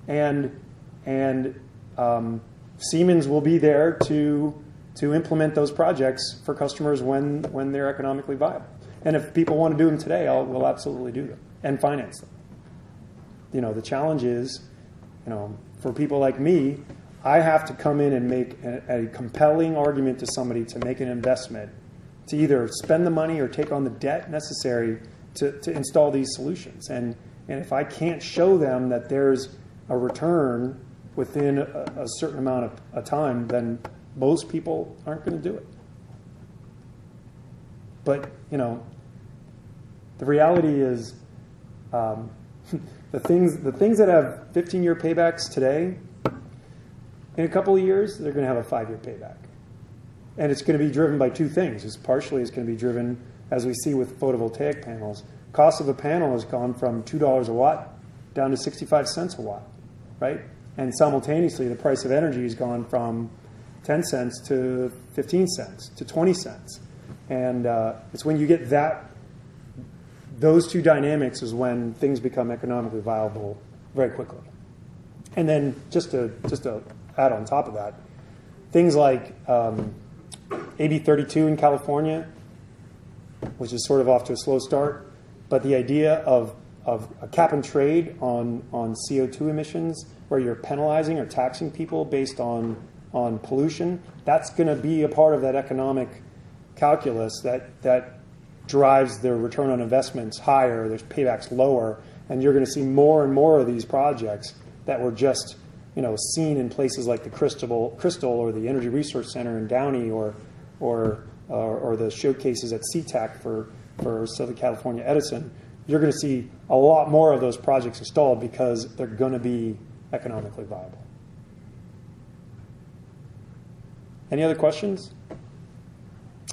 And and um, Siemens will be there to to implement those projects for customers when when they're economically viable. And if people want to do them today, I'll, we'll absolutely do them and finance them. You know, the challenge is, you know, for people like me, I have to come in and make a, a compelling argument to somebody to make an investment, to either spend the money or take on the debt necessary to, to install these solutions. And and if I can't show them that there's a return within a, a certain amount of a time, then most people aren't going to do it. But you know, the reality is, um, the things the things that have 15 year paybacks today, in a couple of years, they're going to have a five year payback, and it's going to be driven by two things. It's partially it's going to be driven as we see with photovoltaic panels. Cost of a panel has gone from $2 a watt down to 65 cents a watt, right? And simultaneously, the price of energy has gone from 10 cents to 15 cents to 20 cents. And uh, it's when you get that, those two dynamics is when things become economically viable very quickly. And then just to just to add on top of that, things like um, AB 32 in California, which is sort of off to a slow start, but the idea of of a cap and trade on on CO2 emissions, where you're penalizing or taxing people based on on pollution, that's going to be a part of that economic calculus that that drives their return on investments higher, there's paybacks lower, and you're going to see more and more of these projects that were just you know seen in places like the Crystal, Crystal or the Energy Resource Center in Downey or or or, or the showcases at CTAC for for Southern California Edison. You're going to see a lot more of those projects installed because they're going to be economically viable. Any other questions?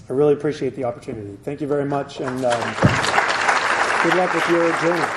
I really appreciate the opportunity. Thank you very much, and um, good luck with your journey.